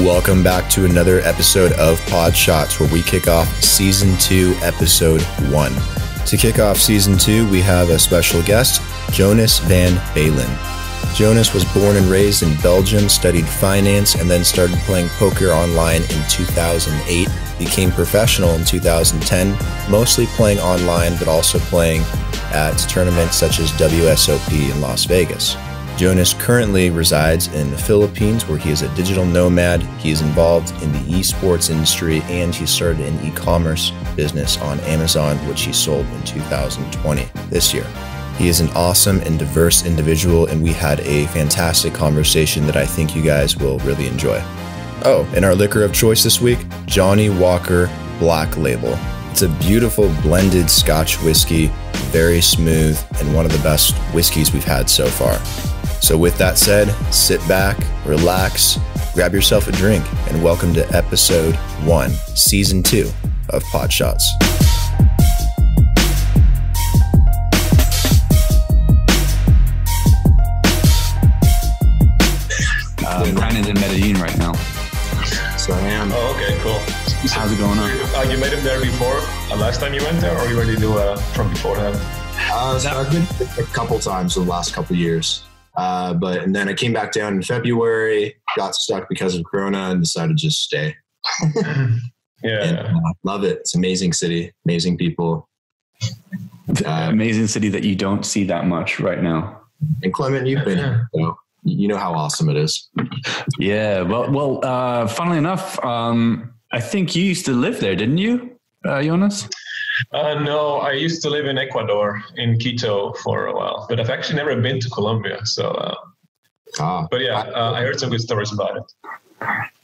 Welcome back to another episode of Pod Shots, where we kick off season two, episode one. To kick off season two, we have a special guest, Jonas Van Baelen. Jonas was born and raised in Belgium, studied finance, and then started playing poker online in 2008. Became professional in 2010, mostly playing online, but also playing at tournaments such as WSOP in Las Vegas. Jonas currently resides in the Philippines where he is a digital nomad. He is involved in the esports industry and he started an e commerce business on Amazon, which he sold in 2020 this year. He is an awesome and diverse individual, and we had a fantastic conversation that I think you guys will really enjoy. Oh, and our liquor of choice this week Johnnie Walker Black Label. It's a beautiful blended Scotch whiskey, very smooth, and one of the best whiskeys we've had so far. So, with that said, sit back, relax, grab yourself a drink, and welcome to episode one, season two of Pod Shots. Um, Brandon's in Medellin right now. So I am. Oh, okay, cool. So, How's it going on? Uh, you made it there before, uh, last time you went there, or you already knew uh, from beforehand? Uh, so I've been a couple times in the last couple years. Uh, but and then I came back down in February, got stuck because of Corona, and decided to just stay. Yeah. And, uh, love it. It's an amazing city, amazing people. Uh, Amazing city that you don't see that much right now. and Clement, you've been here, so you know how awesome it is. Yeah. Well, well. Uh, funnily enough, um, I think you used to live there, didn't you, uh, Jonas? Uh, no, I used to live in Ecuador, in Quito, for a while, but I've actually never been to Colombia. So, uh, Ah, but yeah, uh, I heard some good stories about it.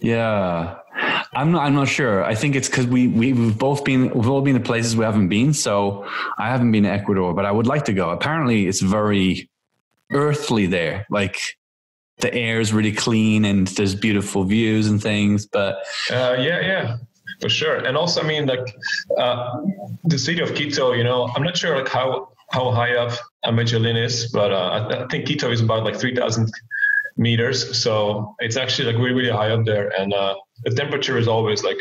Yeah. I'm not. I'm not sure. I think it's because we we- we've both been we've all been to places we haven't been. So I haven't been to Ecuador, but I would like to go. Apparently, it's very earthly there. Like the air is really clean and there's beautiful views and things. But Uh, yeah, yeah, for sure. And also, I mean, like uh, the city of Quito. You know, I'm not sure like how how high up Medellin is, but uh, I, I think Quito is about like three thousand meters. So it's actually like really really high up there, and uh, the temperature is always like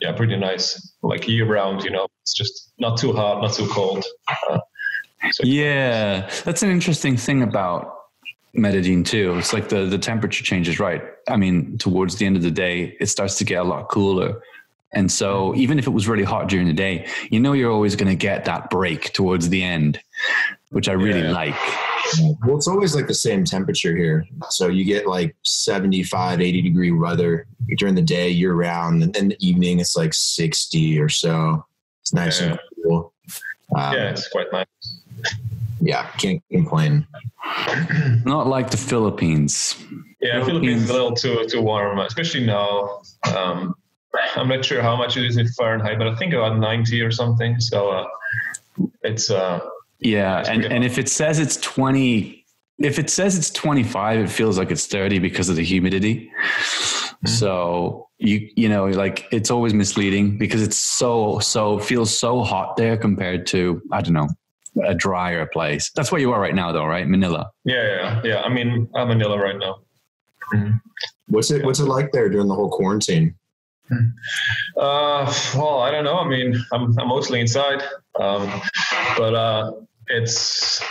yeah, pretty nice, like year round. You know, it's just not too hot, not too cold. Uh, so Yeah, that's an interesting thing about Medellin too. It's like the the temperature changes, right? I mean, towards the end of the day, it starts to get a lot cooler. And so even if it was really hot during the day, you know you're always going to get that break towards the end, which I really Yeah. like. well, it's always like the same temperature here. So you get like 75, 80 degree weather during the day, year round. And then the evening, it's like 60 or so. It's nice and cool. Um, yeah, it's quite nice. yeah, can't complain. Not like the Philippines. Yeah, Philippines is a little too too warm, especially now. Um, I'm not sure how much it is in Fahrenheit, but I think about 90 or something. So uh, it's uh, Yeah, It's and and if it says it's 20 if it says it's 25, it feels like it's 30 because of the humidity. So you you know like it's always misleading because it's so so feels so hot there compared to I don't know a drier place. That's where you are right now though, right? Manila. yeah, yeah, yeah. I mean, I'm in Manila right now. Mhm. What's it What's it like there during the whole quarantine? Uh, well, I don't know. I mean, I'm, I'm mostly inside, um, but uh, it's.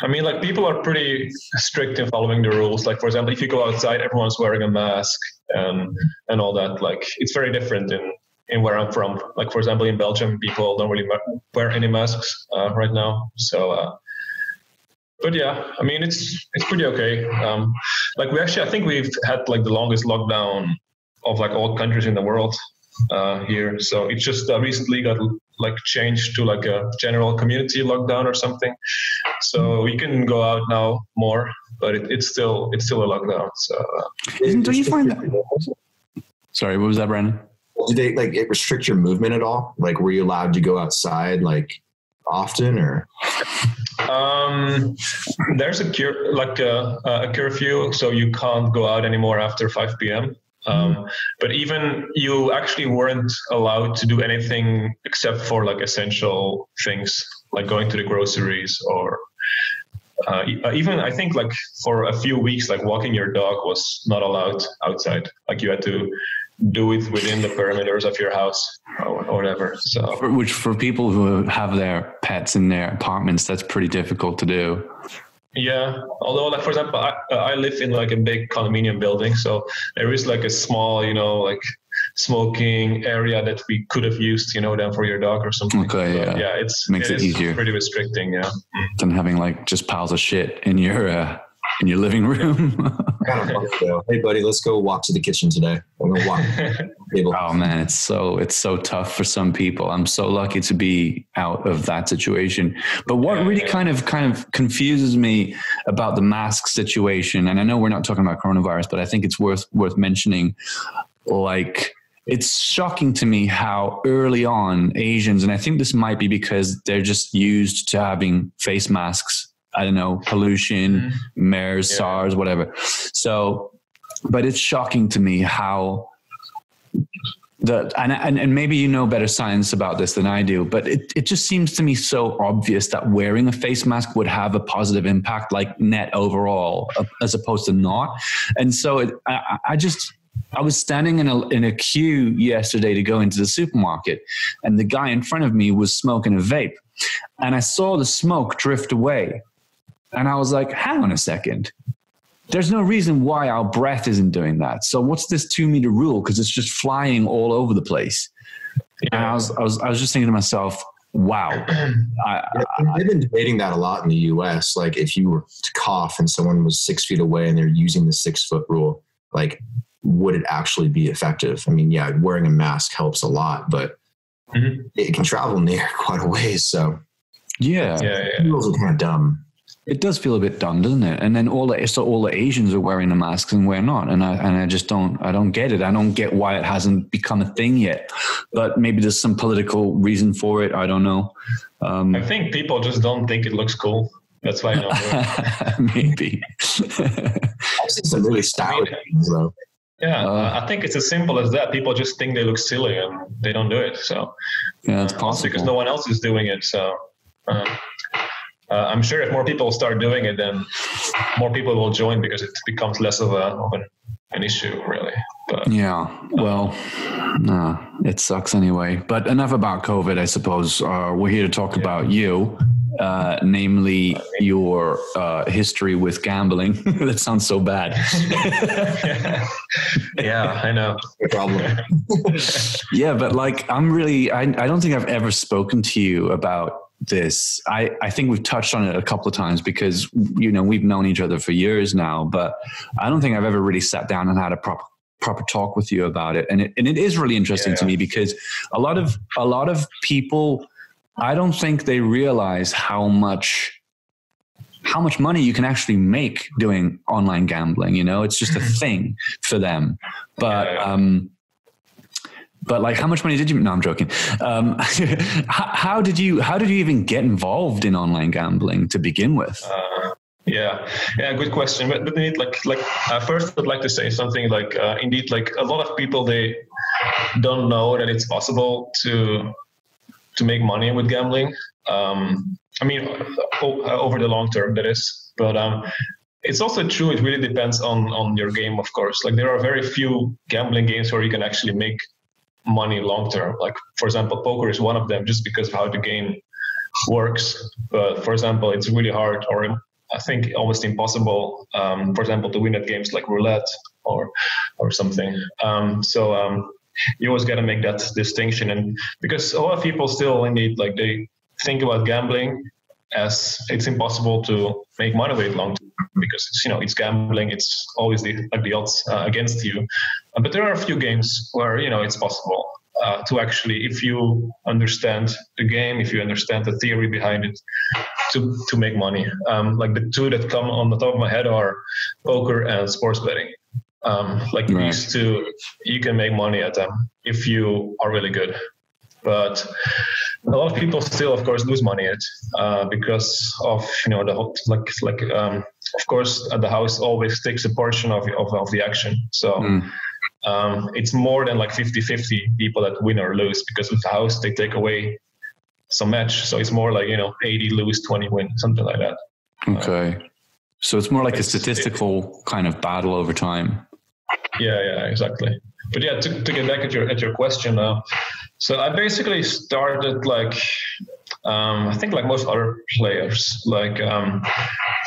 I mean, like people are pretty strict in following the rules. Like, for example, if you go outside, everyone's wearing a mask and and all that. Like, it's very different in in where I'm from. Like, for example, in Belgium, people don't really wear any masks uh, right now. So. Uh, but yeah, I mean it's it's pretty okay. Um, like we actually, I think we've had like the longest lockdown of like all countries in the world uh, here. So it just uh, recently got like changed to like a general community lockdown or something. So you can go out now more, but it, it's still it's still a lockdown. So uh, Isn't- don't you find that- Sorry, what was that, Brandon? Do they like it restrict your movement at all? Like, were you allowed to go outside like often or? um, there's a cur- like a, a curfew, so you can't go out anymore after 5 p.m. Um, but even you actually weren't allowed to do anything except for like essential things, like going to the groceries or uh, uh, even I think like for a few weeks, like walking your dog was not allowed outside. Like you had to do it within the perimeters of your house or, or whatever. So, for, which for people who have their pets in their apartments, that's pretty difficult to do. Yeah, although like for example, I, I live in like a big condominium building, so there is like a small, you know, like smoking area that we could have used, you know, then for your dog or something. Okay, yeah, yeah, it's makes it, it easier. Pretty restricting, yeah. Than having like just piles of shit in your uh, in your living room. kind of hey, buddy, let's go walk to the kitchen today. I'm gonna walk. oh man, it's so it's so tough for some people. I'm so lucky to be out of that situation. But what yeah, really yeah. kind of kind of confuses me about the mask situation, and I know we're not talking about coronavirus, but I think it's worth worth mentioning. Like it's shocking to me how early on Asians, and I think this might be because they're just used to having face masks I don't know, pollution, mm-hmm. MERS, yeah. SARS, whatever. So, but it's shocking to me how the and, and and maybe you know better science about this than I do, but it, it just seems to me so obvious that wearing a face mask would have a positive impact, like net overall, as opposed to not. And so it, I, I just I was standing in a in a queue yesterday to go into the supermarket, and the guy in front of me was smoking a vape, and I saw the smoke drift away. And I was like, hang on a second. There's no reason why our breath isn't doing that. So what's this two meter rule? Because it's just flying all over the place. Yeah. And I was, I was, I was just thinking to myself, wow. I, They've been debating that a lot in the US. Like if you were to cough and someone was six feet away and they're using the six foot rule, like would it actually be effective? I mean, yeah, wearing a mask helps a lot, but mm-hmm. it can travel in the air quite a ways. So yeah, yeah, yeah. rules are kind of dumb. It does feel a bit dumb, doesn't it? And then all the so all the Asians are wearing the masks and we're not, and I and I just don't I don't get it. I don't get why it hasn't become a thing yet. But maybe there's some political reason for it. I don't know. Um, I think people just don't think it looks cool. That's why I don't maybe. I've seen some really stylish things though. Yeah, uh, I think it's as simple as that. People just think they look silly and they don't do it. So yeah, it's possible because no one else is doing it. So. Uh, uh, I'm sure if more people start doing it, then more people will join because it becomes less of, a, of an, an issue, really. But, yeah, well, nah, it sucks anyway. But enough about COVID, I suppose. Uh, we're here to talk yeah. about you, uh, namely your uh, history with gambling. that sounds so bad. yeah. yeah, I know. problem. yeah, but like, I'm really, I, I don't think I've ever spoken to you about this. I, I think we've touched on it a couple of times because you know we've known each other for years now but i don't think i've ever really sat down and had a proper proper talk with you about it. And it, and it is really interesting yeah. to me because a lot of a lot of people i don't think they realize how much how much money you can actually make doing online gambling you know? It's just a thing for them. But um but like how much money did you no i'm joking. Um, how, how, did you how did you even get involved in online gambling to begin with? Uh, yeah yeah good question. But, but indeed like like uh, first i'd like to say something like uh, indeed like a lot of people they don't know that it's possible to to make money with gambling. Um, i mean over the long term that is. But um, it's also true it really depends on on your game of course. Like there are very few gambling games where you can actually make money long term. Like for example, poker is one of them just because of how the game works. But for example, it's really hard or I think almost impossible, um, for example, to win at games like roulette or or something. Um, so um, you always got to make that distinction, and because a lot of people still indeed like they think about gambling as it's impossible to make money with it long term because it's you know it's gambling it's always the like the odds uh, against you but there are a few games where you know it's possible uh, to actually if you understand the game if you understand the theory behind it to to make money um, like the two that come on the top of my head are poker and sports betting um, like right. these two you can make money at them if you are really good but a lot of people still, of course, lose money at uh, because of you know the like like um, of course uh, the house always takes a portion of of, of the action. So. Mm. Um, it's more than like 50-50 people that win or lose because with the house they take away some match so it's more like you know 80 lose 20 win something like that Okay. So it's more like a It's- statistical kind of battle over time. Yeah, yeah, exactly. But yeah, to, to get back at your at your question, uh, so I basically started like um, I think like most other players, like um,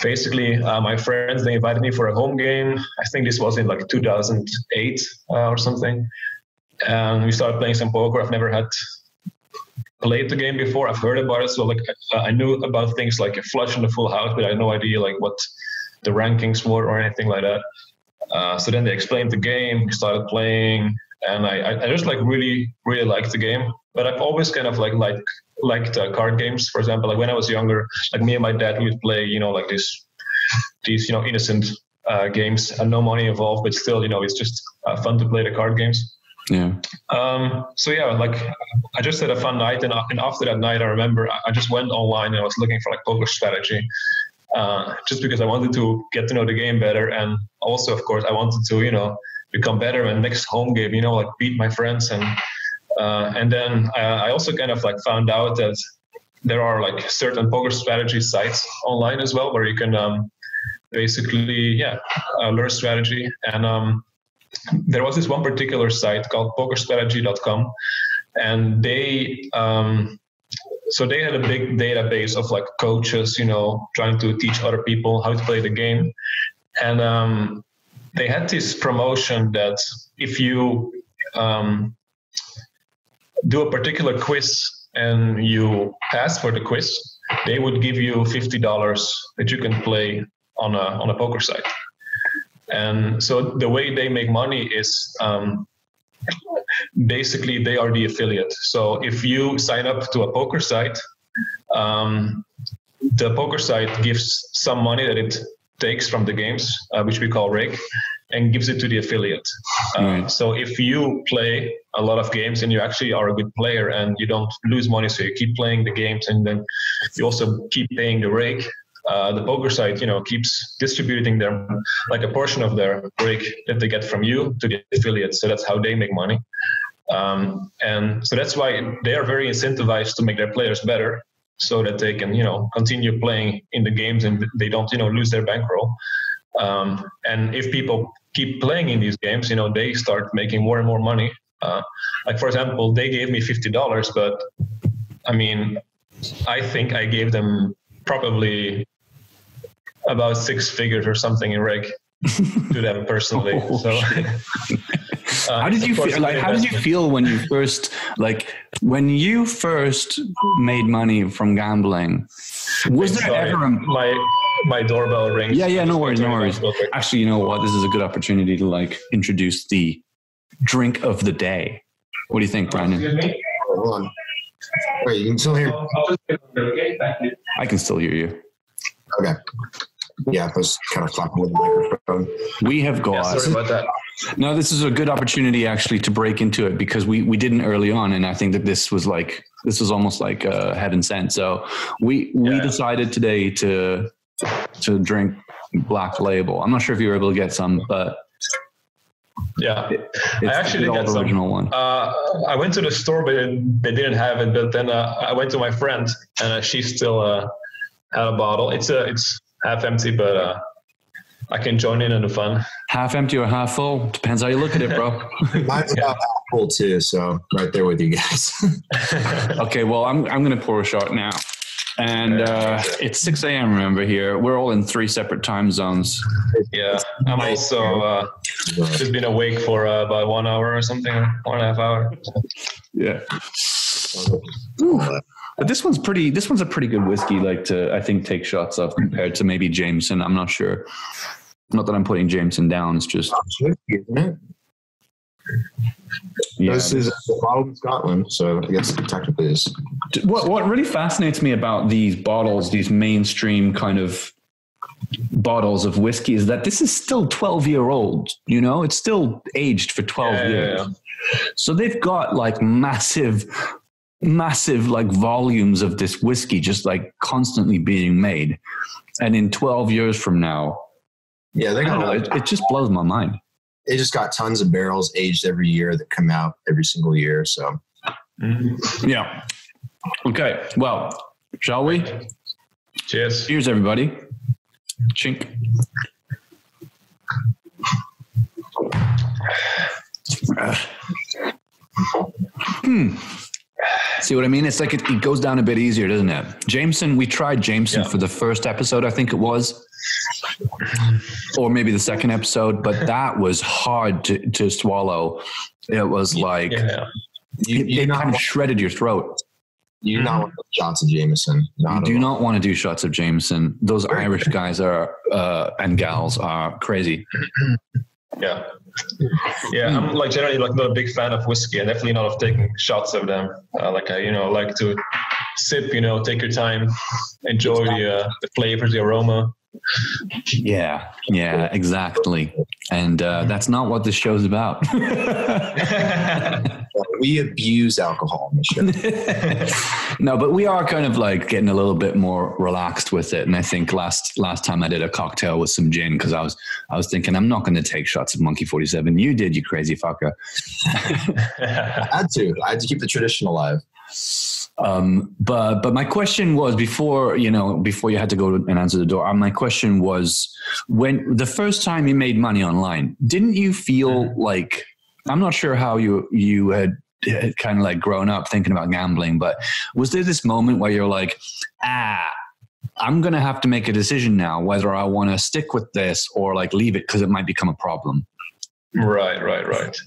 basically uh, my friends they invited me for a home game. I think this was in like 2008 uh, or something, and we started playing some poker. I've never had played the game before. I've heard about it, so like uh, I knew about things like a flush and a full house, but I had no idea like what the rankings were or anything like that. Uh, so then they explained the game, started playing, and I, I, I just like really, really liked the game. But I've always kind of like like liked uh, card games. For example, like when I was younger, like me and my dad would play, you know, like this these you know innocent uh, games and no money involved, but still, you know, it's just uh, fun to play the card games. Yeah. Um, so yeah, like I just had a fun night, and, and after that night, I remember I- I just went online and I was looking for like poker strategy, uh, just because I wanted to get to know the game better, and also, of course, I wanted to you know become better and next home game, you know, like beat my friends, and uh, and then I, I also kind of like found out that there are like certain poker strategy sites online as well where you can um, basically yeah uh, learn strategy. And um, there was this one particular site called pokerstrategy.com and they um, so they had a big database of like coaches you know trying to teach other people how to play the game. And um, they had this promotion that if you um, do a particular quiz and you pass for the quiz they would give you $50 that you can play on a on a poker site and so the way they make money is um, basically they are the affiliate. So if you sign up to a poker site, um, the poker site gives some money that it takes from the games, uh, which we call rake, and gives it to the affiliate. Uh, Right. So if you play a lot of games and you actually are a good player and you don't lose money, so you keep playing the games and then you also keep paying the rake. Uh, the poker site, you know, keeps distributing their like a portion of their rake that they get from you to the affiliates. So that's how they make money. Um, and so that's why they are very incentivized to make their players better so that they can, you know, continue playing in the games and they don't, you know, lose their bankroll. Um, and if people keep playing in these games, you know, they start making more and more money. Uh, like for example, they gave me fifty dollars, but I mean, I think I gave them probably about six figures or something in rake to them personally. Oh, so, uh, How did you feel? Like, how did you feel when you first, like, when you first made money from gambling? Was there Sorry, ever a my my doorbell rings? Yeah, yeah, no worries, no gonna turn it worries. off real quick. Actually, you know what? This is a good opportunity to like introduce the drink of the day. What do you think, Brandon? Hold on. Wait, you can still hear? I can still hear you. Okay. Yeah, I was kind of flopping with the microphone. We have Yeah, got sorry about that. No. This is a good opportunity actually to break into it because we we didn't early on, and I think that this was like this was almost like uh, heaven sent. So we we Yeah. decided today to to drink Black Label. I'm not sure if you were able to get some, but Yeah, it's actually the got old some. original one. uh, I went to the store, but it- they didn't have it. But then uh, I went to my friend, and uh, she still uh, had a bottle. It's uh, it's half empty, but uh, I can join in on the fun. half empty or half full depends how you look at it, bro. Mine's about half full too, so right there with you guys. Okay, well, I'm I'm gonna pour a shot now, and uh, it's 6 a.m. Remember here, we're all in three separate time zones. yeah, I'm also uh, just been awake for uh, about one hour or something, one and a half hour. Yeah, but this one's pretty. This one's a pretty good whiskey. Like to, I think, take shots of compared to maybe Jameson. I'm not sure. Not that I'm putting Jameson down. It's just oh, Isn't it? yeah. This is uh, a bottle in Scotland, so I guess it technically is. What what really fascinates me about these bottles, these mainstream kind of bottles of whiskey, is that this is still 12 year old. You know, it's still aged for 12 Yeah, yeah, years. yeah. So they've got like massive, massive like volumes of this whiskey just like constantly being made. And in 12 years from now, Yeah, they I got know, it, it just blows my mind. they just got tons of barrels aged every year that come out every single year. So Mhm. Yeah. Okay. Well, shall we? Cheers. Cheers, everybody. Chink. Hmm. See what I mean? It's like it, it, goes down a bit easier, doesn't it? Jameson, we tried Jameson yeah. for the first episode, I think it was, or maybe the second episode, but that was hard to, to swallow. It was like yeah. you, it, it kind of shredded your throat. You do not want shots of Jameson. Not you do not want to do shots of Jameson. Those Irish guys are uh, and gals are crazy. Yeah, yeah. I'm like generally like not a big fan of whiskey, and definitely not of taking shots of them. Uh, like I, you know, like to sip. You know, take your time, enjoy the uh, the flavors, the aroma. Yeah, yeah, exactly. And uh, that's not what this show's about. we abuse alcohol in the show. no, but we are kind of like getting a little bit more relaxed with it. And I think last last time I did a cocktail with some gin because I was I was thinking I'm not going to take shots of Monkey Forty Seven. You did, you crazy fucker. I had to. I had to keep the tradition alive. Um, but but my question was before you know before you had to go and answer the door. Uh, my question was when the first time you made money online, didn't you feel mm-hmm. like I'm not sure how you you had, had kind of like grown up thinking about gambling, but was there this moment where you're like, ah, I'm gonna have to make a decision now whether I want to stick with this or like leave it because it might become a problem. Right, right, right.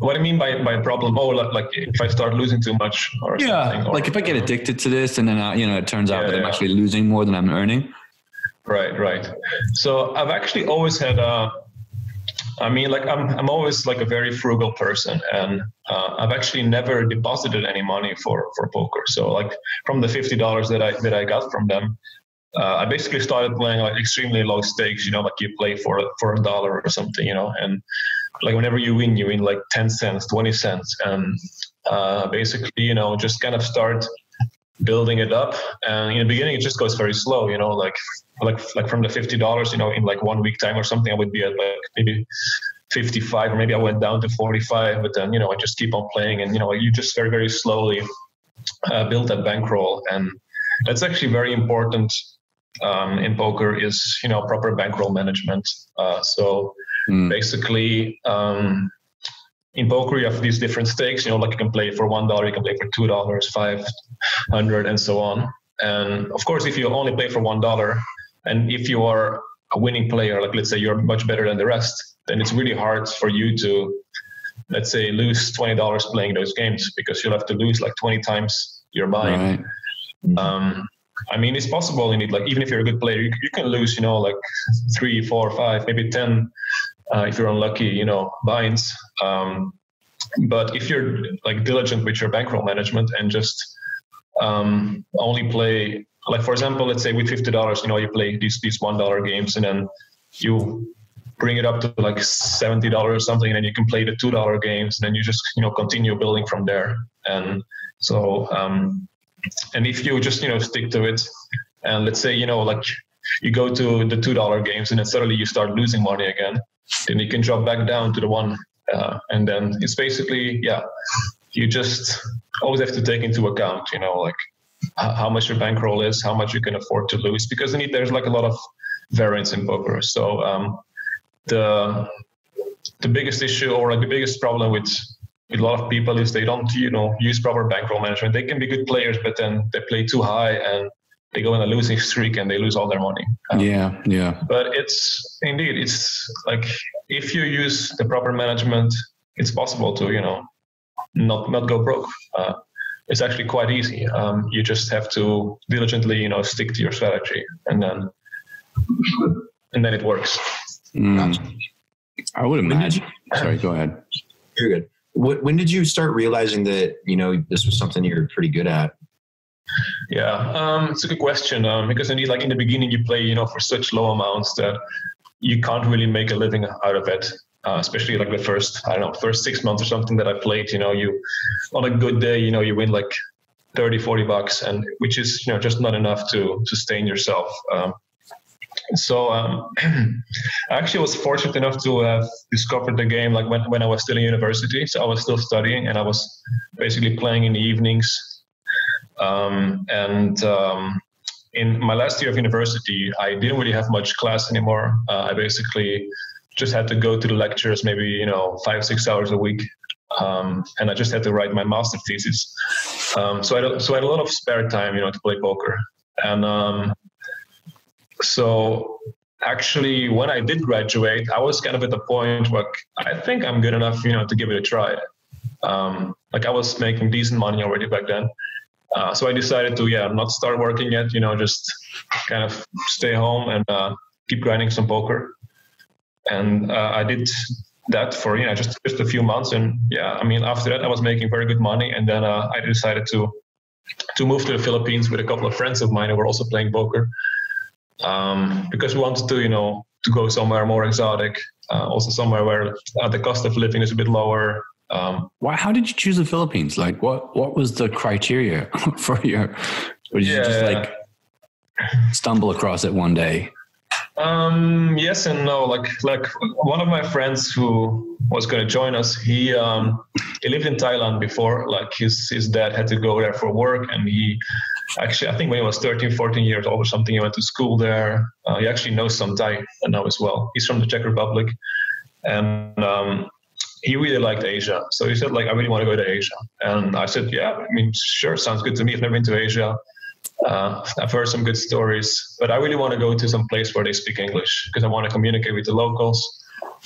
What do I mean by by problem? Oh, like, like if I start losing too much, or yeah, something, or, like if I get addicted to this, and then I, you know it turns out yeah, that I'm actually losing more than I'm earning. Right, right. So I've actually always had a. I mean, like I'm I'm always like a very frugal person, and uh, I've actually never deposited any money for for poker. So like from the fifty dollars that I that I got from them, uh, I basically started playing like extremely low stakes. You know, like you play for for a dollar or something. You know, and like whenever you win, you win like 10 cents, 20 cents. And uh, basically, you know, just kind of start building it up. And in the beginning, it just goes very slow, you know, like, like, like from the $50, you know, in like one week time or something, I would be at like maybe 55 or maybe I went down to 45, but then, you know, I just keep on playing and, you know, you just very, very slowly uh, build that bankroll. And that's actually very important um, in poker is, you know, proper bankroll management. Uh, so, Mm. Basically, um, in poker, you have these different stakes. You know, like you can play for one dollar, you can play for two dollars, five hundred, and so on. And of course, if you only play for one dollar, and if you are a winning player, like let's say you're much better than the rest, then it's really hard for you to, let's say, lose twenty dollars playing those games because you'll have to lose like twenty times your buy. Right. Um, I mean, it's possible indeed. Like even if you're a good player, you, you can lose, you know, like three, four, five, maybe ten uh, if you're unlucky, you know, binds. Um, but if you're like diligent with your bankroll management and just um, only play, like for example, let's say with fifty dollars, you know, you play these these one dollar games, and then you bring it up to like seventy dollars or something, and then you can play the two dollar games, and then you just you know continue building from there. And so, um, and if you just you know stick to it, and let's say you know like you go to the two dollar games, and then suddenly you start losing money again then you can drop back down to the one. Uh, and then it's basically, yeah, you just always have to take into account, you know, like how much your bankroll is, how much you can afford to lose, because indeed there's like a lot of variance in poker. So um, the the biggest issue or like the biggest problem with with a lot of people is they don't you know use proper bankroll management. They can be good players, but then they play too high and they go on a losing streak and they lose all their money. Um, yeah, yeah. But it's indeed, it's like if you use the proper management, it's possible to you know not not go broke. Uh, it's actually quite easy. Um, you just have to diligently you know stick to your strategy, and then and then it works. Mm. I would imagine. Sorry, go ahead. You're good. When did you start realizing that you know this was something you're pretty good at? Yeah, um, it's a good question um, because indeed, like in the beginning, you play, you know, for such low amounts that you can't really make a living out of it. Uh, especially like the first, I don't know, first six months or something that I played. You know, you on a good day, you know, you win like 30, 40 bucks, and which is you know just not enough to sustain yourself. Um, so um, I actually was fortunate enough to have discovered the game like when, when I was still in university. So I was still studying and I was basically playing in the evenings um, and um, in my last year of university, I didn't really have much class anymore. Uh, I basically just had to go to the lectures maybe you know five six hours a week um, and I just had to write my master thesis. Um, so I had, so I had a lot of spare time, you know, to play poker. And um, so actually, when I did graduate, I was kind of at the point where I think I'm good enough, you know, to give it a try. Um, like I was making decent money already back then. Uh, so I decided to, yeah, not start working yet, you know, just kind of stay home and uh, keep grinding some poker. And uh, I did that for you know just just a few months. And yeah i mean after that i was making very good money. And then uh, i decided to to move to the philippines with a couple of friends of mine who were also playing poker. Um, because we wanted to you know to go somewhere more exotic uh, also somewhere where the cost of living is a bit lower um, Why? How did you choose the Philippines? Like, what what was the criteria for your? Or did yeah, you just like stumble across it one day? Um, yes and no. Like like one of my friends who was going to join us, he um, he lived in Thailand before. Like his his dad had to go there for work, and he actually I think when he was 13, 14 years old or something, he went to school there. Uh, he actually knows some Thai now as well. He's from the Czech Republic, and um, he really liked Asia. So he said like I really want to go to Asia, and I said yeah, I mean sure, sounds good to me. I've never been to Asia. Uh, I've heard some good stories, but I really want to go to some place where they speak English because I want to communicate with the locals.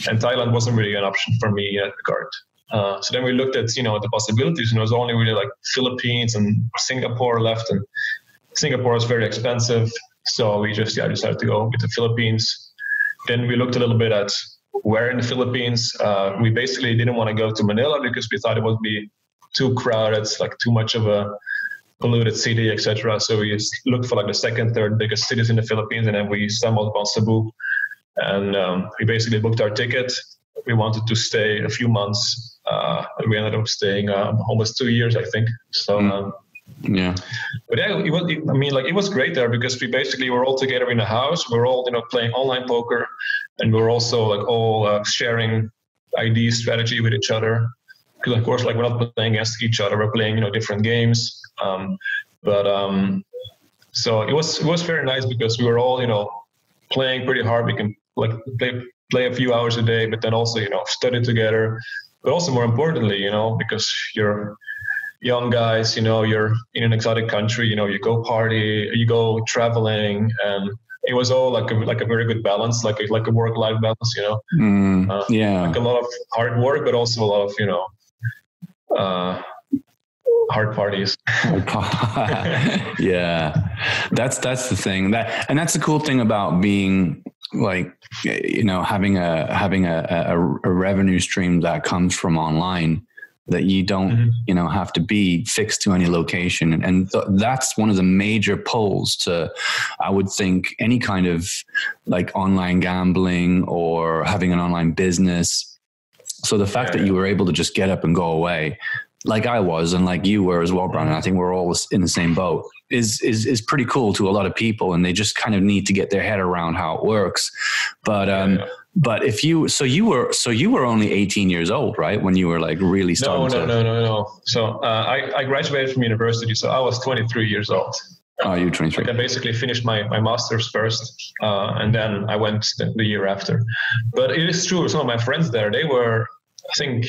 And Thailand wasn't really an option for me at the card. Uh, so then we looked at you know the possibilities, and it was only really like Philippines and Singapore left, and Singapore is very expensive. So we just yeah decided to go with the Philippines. Then we looked a little bit at where in the Philippines. Uh, we basically didn't want to go to Manila because we thought it would be too crowded, like too much of a polluted city, etc. So we looked for like the second, third biggest cities in the Philippines, and then we stumbled upon Cebu, and um, we basically booked our ticket. We wanted to stay a few months. Uh, we ended up staying uh, almost two years, I think. So. Mm. Um, yeah, but yeah, it was, I mean, like it was great there because we basically were all together in a house. We are all, you know, playing online poker, and we are also like all uh, sharing ID strategy with each other. Because of course, like we're not playing against each other; we're playing, you know, different games. Um, but um, so it was it was very nice because we were all you know playing pretty hard. We can like play play a few hours a day, but then also you know study together. But also more importantly, you know, because you're young guys, you know, you're in an exotic country, you know, you go party, you go traveling, and it was all like a, like a very good balance, like a, like a work life balance, you know. Mm, uh, yeah, like a lot of hard work, but also a lot of you know. Uh, hard parties. yeah, that's that's the thing that, and that's the cool thing about being like you know having a having a, a, a revenue stream that comes from online that you don't mm-hmm. you know have to be fixed to any location and, and th- that's one of the major pulls to i would think any kind of like online gambling or having an online business so the fact yeah, that you were able to just get up and go away like I was and like you were as well, Brian, I think we're all in the same boat, is, is, is pretty cool to a lot of people. And they just kind of need to get their head around how it works. But, um, yeah. But if you, so you were, so you were only 18 years old, right? When you were like really starting no, no, to. No, no, no, So, uh, I, I graduated from university. So I was 23 years old. Oh, you 23. Like I basically finished my, my master's first, uh, and then I went the, the year after. But it is true, some of my friends there, they were, I think,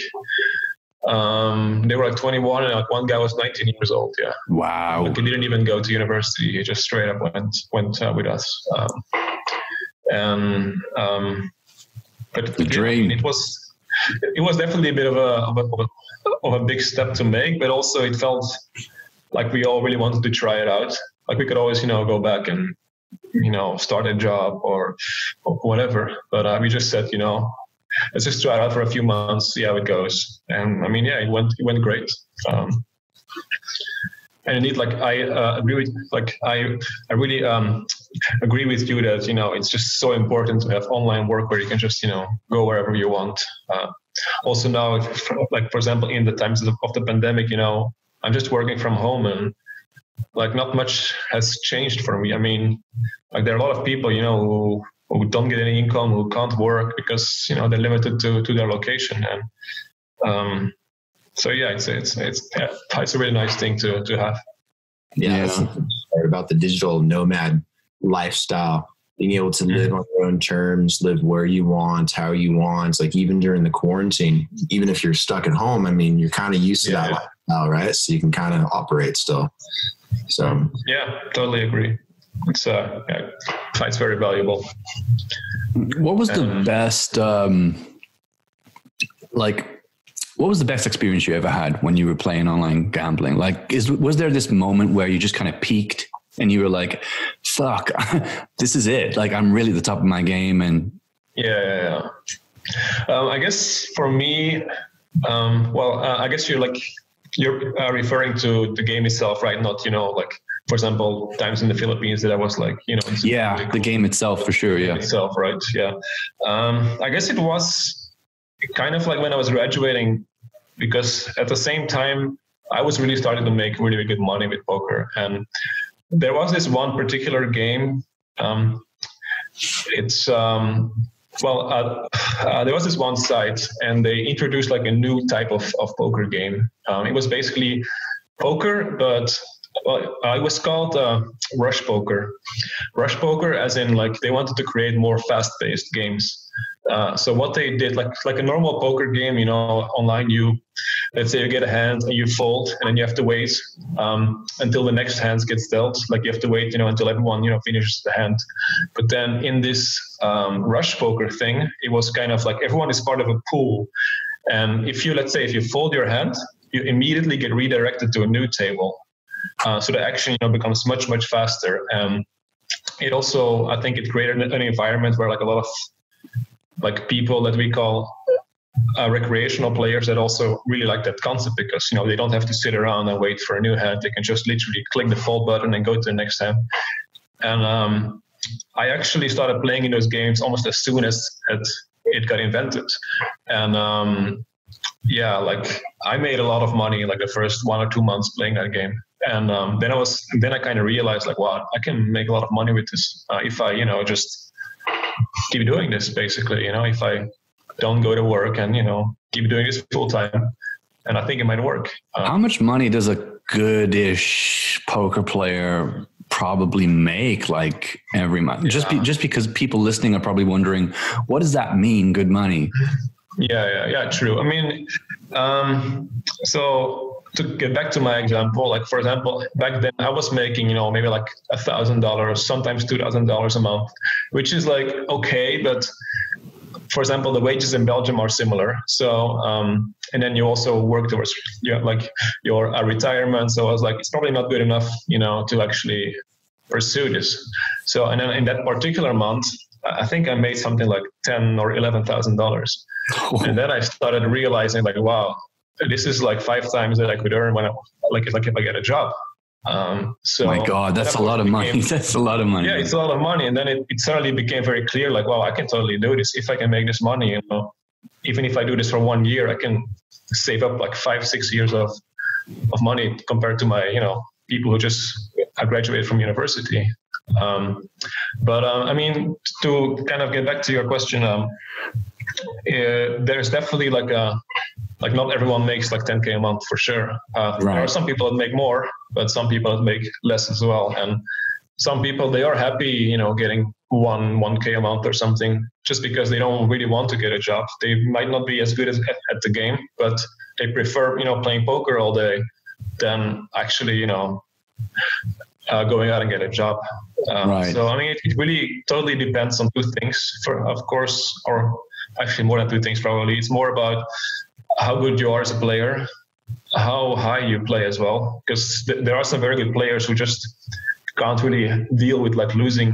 um, they were like 21, and like one guy was 19 years old. Yeah. Wow. Like he didn't even go to university. He just straight up went went uh, with us. Um, and um, but the dream. It was it was definitely a bit of a, of a, of a big step to make, but also it felt like we all really wanted to try it out. Like we could always, you know, go back and you know start a job or, or whatever. But uh, we just said, you know, let's just try it out for a few months, see how it goes. And I mean, yeah, it went it went great. Um, and indeed, like I uh, agree with like I I really um, agree with you that you know it's just so important to have online work where you can just you know go wherever you want. Uh, also now, like for example, in the times of the pandemic, you know, I'm just working from home and like not much has changed for me. I mean, like there are a lot of people, you know, who who don't get any income, who can't work because you know they're limited to, to their location. And um, so yeah, it's it's it's yeah, it's a really nice thing to to have. Yeah, part about the digital nomad lifestyle being able to live on your own terms, live where you want, how you want. Like even during the quarantine, even if you're stuck at home, I mean, you're kind of used to Yeah. that lifestyle, right? So you can kind of operate still. So Yeah, totally agree. It's uh, yeah, it's very valuable. What was the Um, best, um, like, what was the best experience you ever had when you were playing online gambling? Like, is was there this moment where you just kind of peaked and you were like, "Fuck, this is it! Like, I'm really the top of my game." And Yeah, yeah, yeah. Um, I guess for me, um, well, uh, I guess you're like you're uh, referring to the game itself, right? Not you know like for example times in the Philippines that I was like you know yeah, really the game itself for sure. Yeah, itself, right? Yeah. Um, I guess it was kind of like when I was graduating, because at the same time I was really starting to make really, good money with poker, and there was this one particular game. Um, it's um, well, uh, uh, there was this one site, and they introduced like a new type of, of poker game. Um, it was basically poker, but well, uh, it was called uh, Rush Poker. Rush Poker, as in like they wanted to create more fast-paced games. Uh, so what they did, like like a normal poker game, you know, online, you let's say you get a hand and you fold, and then you have to wait um, until the next hand gets dealt. Like you have to wait, you know, until everyone you know finishes the hand. But then in this um, rush poker thing, it was kind of like everyone is part of a pool, and if you let's say if you fold your hand, you immediately get redirected to a new table. Uh, so the action you know becomes much much faster. Um, it also I think it created an environment where like a lot of like people that we call uh, recreational players that also really like that concept because you know they don't have to sit around and wait for a new hand. They can just literally click the fold button and go to the next hand. And um, I actually started playing in those games almost as soon as it, it got invented. And um, yeah, like I made a lot of money like the first one or two months playing that game. And um, then I was, then I kind of realized like, wow, I can make a lot of money with this uh, if I, you know, just keep doing this. Basically, you know, if I don't go to work and you know keep doing this full time, and I think it might work. Uh, how much money does a goodish poker player probably make like every month? Just be, just because people listening are probably wondering, what does that mean? Good money? Yeah, yeah, yeah, true. I mean, um, so to get back to my example, like for example, back then I was making, you know, maybe like a thousand dollars, sometimes two thousand dollars a month, which is like okay, but for example, the wages in Belgium are similar. So, um, and then you also work towards your like your uh, retirement. So I was like, it's probably not good enough, you know, to actually pursue this. So, and then in that particular month, I think I made something like ten or eleven thousand dollars. And then I started realizing like, wow, this is like five times that I could earn when I like like if I get a job. Um, so My God, that's that a lot of money. That's a lot of money. yeah, it's a lot of money. And then it, it suddenly became very clear, like, wow, I can totally do this. If I can make this money, you know, even if I do this for one year, I can save up like five, six years of of money compared to my, you know, people who just graduated from university. Um, but um, I mean, to kind of get back to your question, um, uh, there's definitely like a like not everyone makes like 10k a month for sure. Uh, There are some people that make more, but some people that make less as well. And some people they are happy, you know, getting one 1k a month or something, just because they don't really want to get a job. They might not be as good as at, at the game, but they prefer, you know, playing poker all day than actually, you know, uh, going out and get a job. Um, Right. So I mean, it, it really totally depends on two things. For of course, or actually more than two things probably. It's more about how good you are as a player, how high you play as well, because th- there are some very good players who just can't really deal with like losing,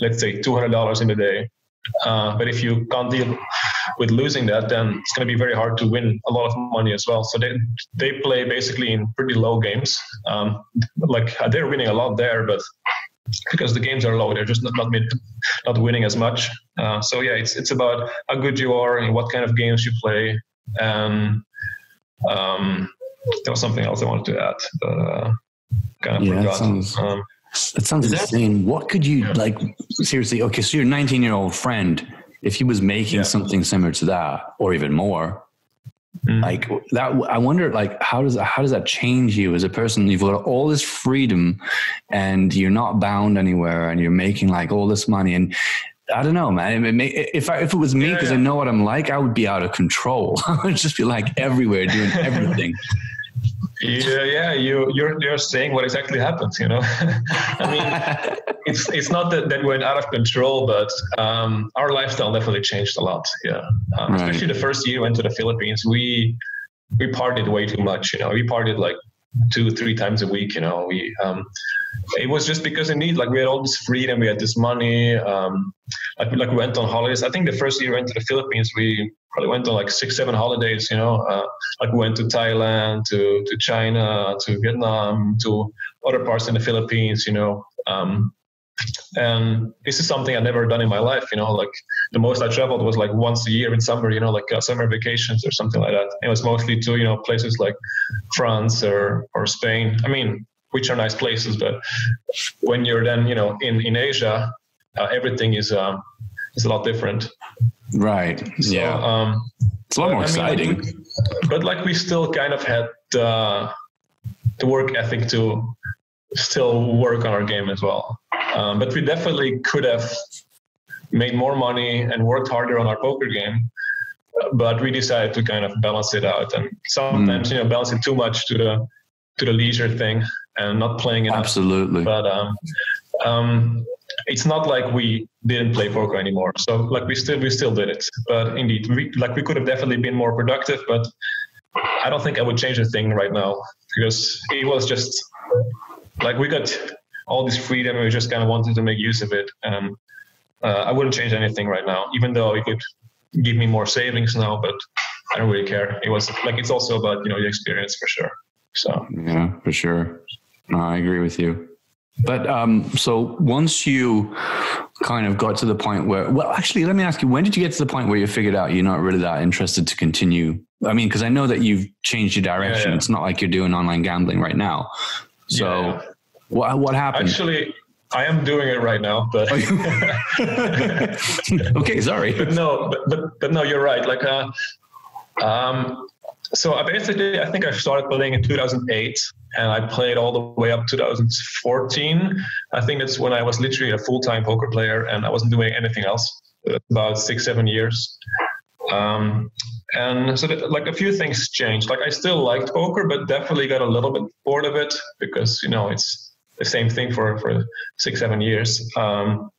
let's say two hundred dollars in a day. Uh, but if you can't deal with losing that, then it's going to be very hard to win a lot of money as well. So they they play basically in pretty low games. Um, like they're winning a lot there, but because the games are low, they're just not not, win- not winning as much. Uh, so yeah, it's it's about how good you are and what kind of games you play. And um, there was something else I wanted to add, but uh, kind of Yeah, that forgot. sounds- um, That sounds Is that- insane. What could you like? Seriously, okay. So your 19 year old friend, if he was making Yeah. something similar to that, or even more, Mm. Like that, I wonder, like how does how does that change you as a person? You've got all this freedom, and you're not bound anywhere, and you're making like all this money, and I don't know, man. if I, if it was me, because yeah, yeah. I know what I'm like, I would be out of control. I would just be like everywhere doing everything. yeah, yeah, you you're you're saying what exactly happens. You know, I mean, it's it's not that, that we're out of control, but um, our lifestyle definitely changed a lot. Yeah, um, right. especially the first year we went to the Philippines, we we partied way too much. You know, we partied like two three times a week. You know, we um, it was just because indeed like we had all this freedom, we had this money. Um, like like we went on holidays. I think the first year we went to the Philippines, we probably went on like six seven holidays. You know, uh, like we went to Thailand, to to China, to Vietnam, to other parts in the Philippines. You know. Um, and this is something I've never done in my life. You know, like the most I traveled was like once a year in summer. You know, like uh, summer vacations or something like that. It was mostly to you know places like France or or Spain. I mean, which are nice places, but when you're then you know in in Asia, uh, everything is um, is a lot different. Right. So, yeah. Um, it's a lot more I exciting. Mean, like we, but like we still kind of had uh, the work ethic to still work on our game as well. Um, but we definitely could have made more money and worked harder on our poker game. But we decided to kind of balance it out, and sometimes mm. you know balance it too much to the to the leisure thing and not playing enough. Absolutely. But um, um, it's not like we didn't play poker anymore. So like we still we still did it. But indeed, we, like we could have definitely been more productive. But I don't think I would change a thing right now because it was just like we got all this freedom and we just kind of wanted to make use of it. And uh, I wouldn't change anything right now, even though it could give me more savings now. But I don't really care. It was like it's also about you know the experience for sure. So yeah, for sure. No, I agree with you. But um, so once you kind of got to the point where, well, actually, let me ask you, when did you get to the point where you figured out you're not really that interested to continue? I mean, because I know that you've changed your direction. Yeah, yeah. It's not like you're doing online gambling right now. So yeah, what, what happened? Actually, I am doing it right now, but okay, sorry. But no, but, but, but no, you're right. Like, uh, um, so I basically, I think I started playing in 2008 and I played all the way up 2014. I think that's when I was literally a full time poker player and I wasn't doing anything else. About six, seven years. Um, and so, that, like, a few things changed. Like, I still liked poker, but definitely got a little bit bored of it because, you know, it's the same thing for, for six, seven years. Um,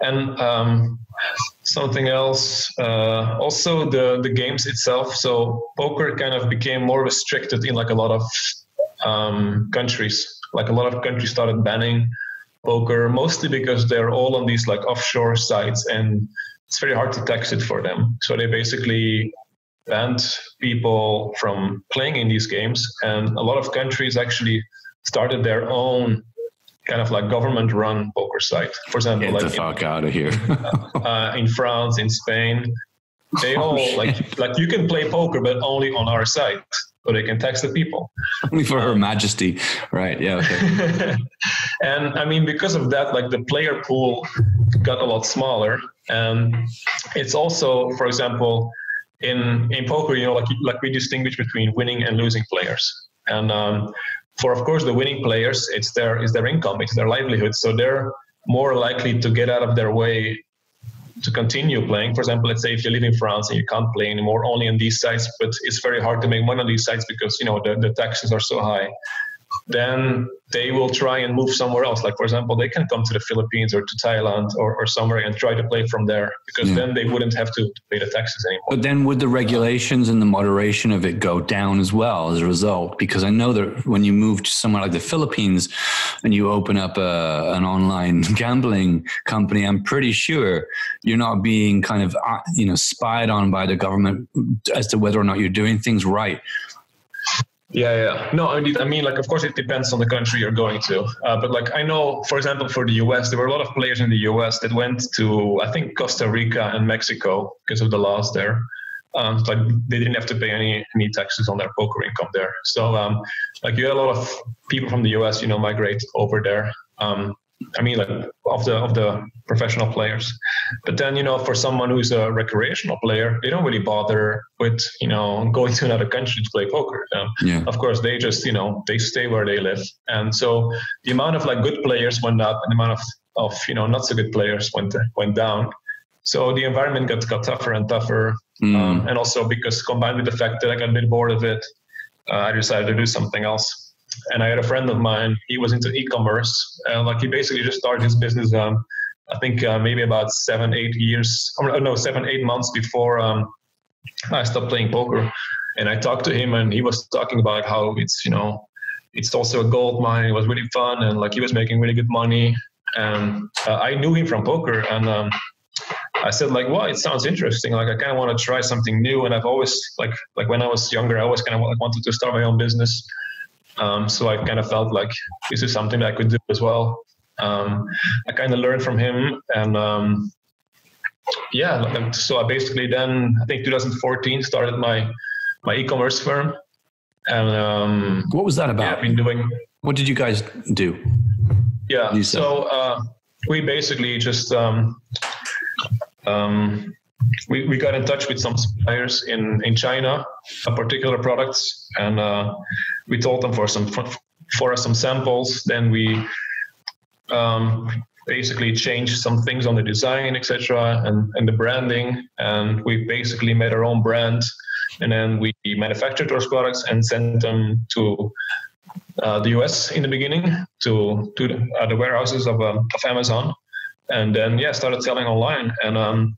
and um, something else uh, also the the games itself. So poker kind of became more restricted in like a lot of um, countries. Like a lot of countries started banning poker mostly because they're all on these like offshore sites and it's very hard to tax it for them. So they basically banned people from playing in these games. And a lot of countries actually started their own kind of like government run poker site. For example, Get like the fuck in, out of here. uh, in France, in Spain, they oh, all shit. like like you can play poker, but only on our site, so they can tax the people. Only for Her Majesty, right? Yeah. Okay. and I mean, because of that, like the player pool got a lot smaller, and it's also, for example, in in poker, you know, like like we distinguish between winning and losing players, and um, for of course the winning players it's their it's their income it's their livelihood. So they're more likely to get out of their way to continue playing. For example let's say if you live in france and you can't play anymore only on these sites but it's very hard to make money on these sites because you know the, the taxes are so high then they will try and move somewhere else. Like, for example, they can come to the Philippines or to Thailand or, or somewhere and try to play from there because yeah. then they wouldn't have to pay the taxes anymore. But then would the regulations and the moderation of it go down as well as a result? Because I know that when you move to somewhere like the Philippines and you open up a, an online gambling company, I'm pretty sure you're not being kind of, uh, you know, spied on by the government as to whether or not you're doing things right. Yeah, yeah. No, I mean, I mean, like, of course, it depends on the country you're going to. Uh, but like, I know, for example, for the U.S., there were a lot of players in the U.S. that went to, I think, Costa Rica and Mexico because of the laws there. Um, like they didn't have to pay any any taxes on their poker income there. So, um, like, you had a lot of people from the U.S. you know migrate over there. Um, I mean, like of the of the professional players. But then, you know, for someone who's a recreational player, they don't really bother with, you know, going to another country to play poker. yeah. Of course, they just, you know, they stay where they live. And so the amount of like good players went up, and the amount of of you know not so good players went went down. So the environment got got tougher and tougher. Mm. Um, and also because combined with the fact that I got a bit bored of it, uh, I decided to do something else and I had a friend of mine. He was into e-commerce, and like he basically just started his business. Um, I think uh, maybe about seven, eight years, or no, seven, eight months before um, I stopped playing poker. And I talked to him, and he was talking about how it's you know, it's also a gold mine. It was really fun, and like he was making really good money. And uh, I knew him from poker, and um, I said like, well, it sounds interesting. Like I kind of want to try something new, and I've always like like when I was younger, I always kind of like wanted to start my own business. Um, so I kind of felt like this is something I could do as well. Um, I kind of learned from him, and um, yeah, so I basically then I think 2014 started my my e-commerce firm. And um, what was that about? Yeah, I've been doing. What did you guys do? Yeah, so uh, we basically just um, um, we, we got in touch with some suppliers in, in China particular products, and uh, we told them for some for us some samples. Then we um, basically changed some things on the design, etc., and and the branding, and we basically made our own brand, and then we manufactured those products and sent them to uh, the US in the beginning to to the, uh, the warehouses of, um, of Amazon, and then yeah started selling online and um,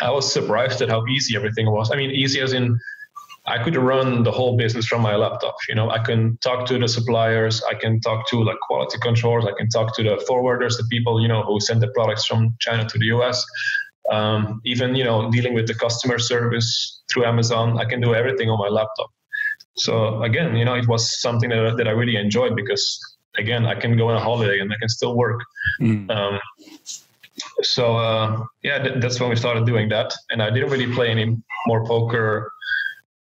I was surprised at how easy everything was. I mean, easy as in I could run the whole business from my laptop. You know, I can talk to the suppliers, I can talk to like quality controls, I can talk to the forwarders, the people you know who send the products from China to the US. Um, even you know dealing with the customer service through Amazon, I can do everything on my laptop. So again, you know, it was something that, that I really enjoyed because again, I can go on a holiday and I can still work. Mm. Um, so uh, yeah, th- that's when we started doing that. And I didn't really play any more poker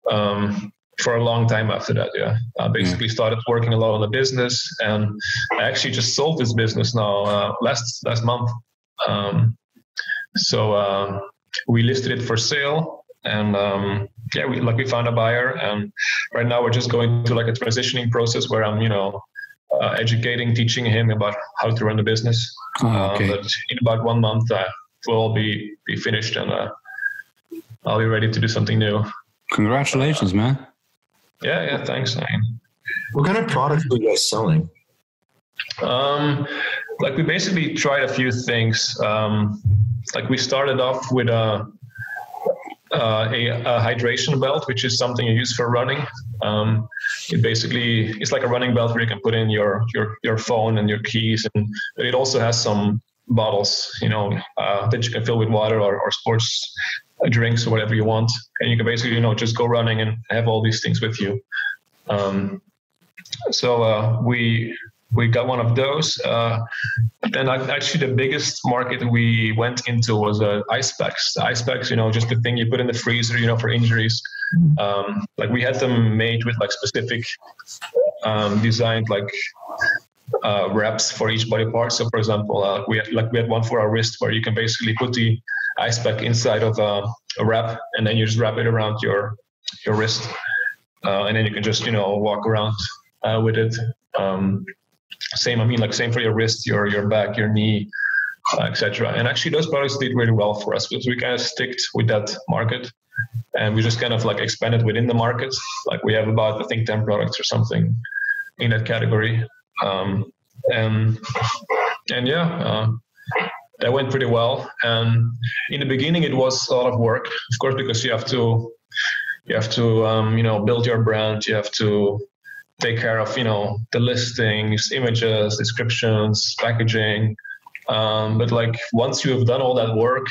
um, for a long time after that. Yeah, I basically mm. started working a lot on the business, and I actually just sold this business now uh, last last month. Um, so uh, we listed it for sale, and um, yeah, we like we found a buyer, and right now we're just going through like a transitioning process where I'm, you know, uh, educating, teaching him about how to run the business. Oh, okay. Uh, but in about one month, uh, we'll all be be finished and uh, I'll be ready to do something new. Congratulations, man. Yeah, yeah, thanks. Man. What kind of products are you guys selling? Um, like we basically tried a few things. Um, like we started off with a, uh, a, a, hydration belt, which is something you use for running. Um, it basically it's like a running belt where you can put in your your your phone and your keys, and but it also has some bottles, you know, uh, that you can fill with water or, or sports drinks or whatever you want, and you can basically you know just go running and have all these things with you. Um, so uh, we we got one of those. Uh, then actually the biggest market we went into was uh, ice packs. Ice packs, you know, just the thing you put in the freezer, you know, for injuries. Um, like we had them made with like specific um, designed like uh, wraps for each body part. So for example, uh, we had like we had one for our wrist where you can basically put the ice pack inside of uh, a wrap and then you just wrap it around your your wrist, uh, and then you can just you know walk around uh, with it. Um, same, I mean, like same for your wrist, your your back, your knee, uh, etc. And actually, those products did really well for us because we kind of sticked with that market, and we just kind of like expanded within the market. Like we have about I think ten products or something in that category, um, and and yeah. Uh, that went pretty well. And in the beginning, it was a lot of work, of course, because you have to you have to um, you know build your brand. You have to take care of you know the listings, images, descriptions, packaging. Um, but like once you have done all that work,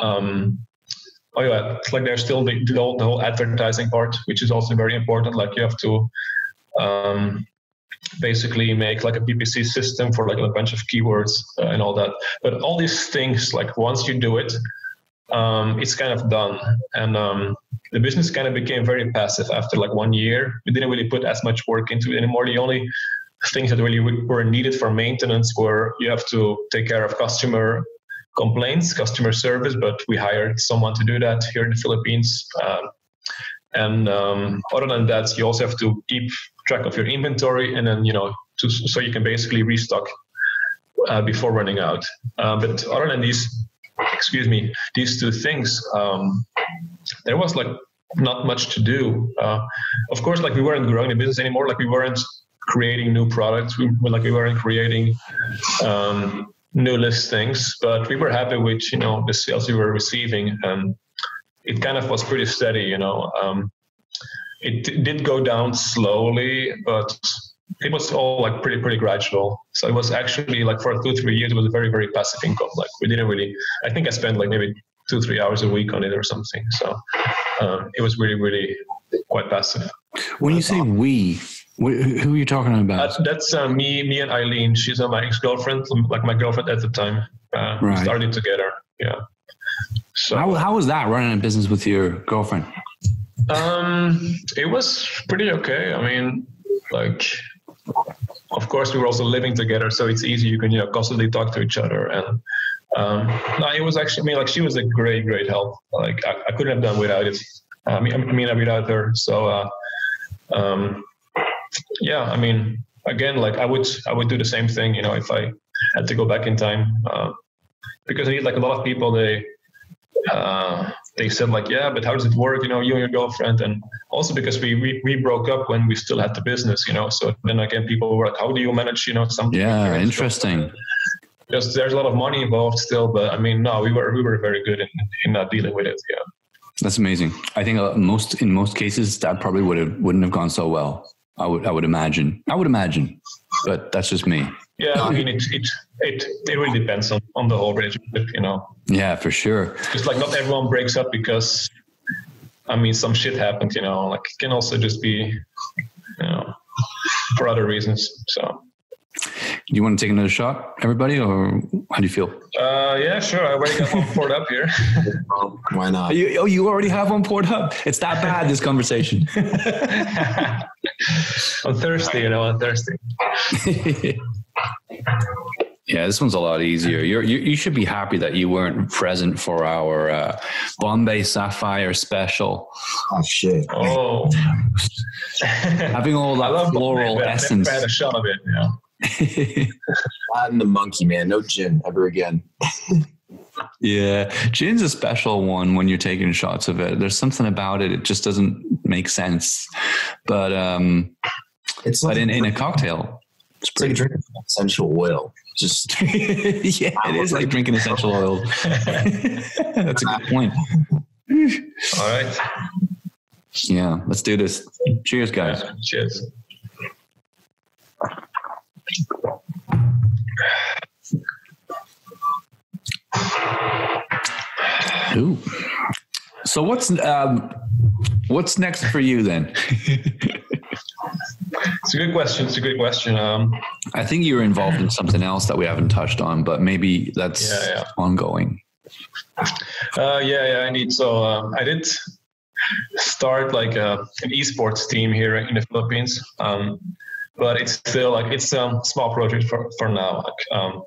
um, oh yeah, it's like there's still the, the, whole, the whole advertising part, which is also very important. Like you have to um, basically make like a PPC system for like a bunch of keywords uh, and all that. But all these things, like once you do it, um, it's kind of done. And um, the business kind of became very passive after like one year. We didn't really put as much work into it anymore. The only things that really were needed for maintenance were you have to take care of customer complaints, customer service, but we hired someone to do that here in the Philippines. Um, and um, other than that, you also have to keep track of your inventory, and then you know, to, so you can basically restock uh, before running out. Uh, but other than these, excuse me, these two things, um, there was like not much to do. Uh, of course, like we weren't growing the business anymore. Like we weren't creating new products. We like we weren't creating um, new listings, but we were happy with you know the sales we were receiving, and it kind of was pretty steady. You know, um, it did go down slowly, but it was all like pretty pretty gradual. So it was actually like for two three years it was a very very passive income. Like we didn't really. I think I spent like maybe two three hours a week on it or something. So um, it was really really quite passive. When you say we, who are you talking about? Uh, that's uh, me, me and Eileen. She's uh, my ex-girlfriend, like my girlfriend at the time. Uh, right. We started together. Yeah. So how how was that running a business with your girlfriend? Um, it was pretty okay. I mean, like, course, we were also living together, so it's easy. You can you know constantly talk to each other, and um, no, it was actually I mean, like she was a great great help. Like I, I couldn't have done without it. I mean, I mean without her. So. Uh, um, yeah, I mean, again, like I would I would do the same thing, you know, if I had to go back in time, uh, because I need like a lot of people they uh, they said like, yeah, but how does it work? You know, you and your girlfriend, and also because we, we we broke up when we still had the business, you know. So then again, people were like, how do you manage, you know, something? Yeah, interesting. Just there's a lot of money involved still, but I mean, no, we were we were very good in in not dealing with it. Yeah. That's amazing. I think uh, most in most cases that probably would have wouldn't have gone so well. I would I would imagine. I would imagine, but that's just me. Yeah, I mean it it it, it really depends on, on the whole relationship, you know. Yeah, for sure. It's like not everyone breaks up because I mean some shit happened, you know. Like it can also just be you know for other reasons. So do you want to take another shot, everybody, or how do you feel? Uh, yeah, sure. I already got one poured up here. Why not? You, oh, you already have one poured up. It's that bad. This conversation. I'm thirsty, you know. I'm thirsty. Yeah, this one's a lot easier. You're, you you should be happy that you weren't present for our uh, Bombay Sapphire special. Oh shit! Oh, having all that floral Bombay, essence. I had a shot of it. Yeah. Not in the monkey, man. No gin ever again. yeah, gin's a special one when you're taking shots of it. There's something about it; it just doesn't make sense. But um, it's like but in, in a cocktail, it's, it's like drinking essential oil. Just yeah, it is like drinking essential oil. That's a good point. All right. Yeah, let's do this. Cheers, guys. Yeah, cheers. Ooh. So what's um, what's next for you then? it's a good question. It's a good question. Um, I think you're involved in something else that we haven't touched on, but maybe that's yeah, yeah. ongoing. Uh, yeah, yeah, indeed. So uh, I did start like a, uh, an esports team here in the Philippines. Um, but it's still like it's a small project for, for now. Like, um,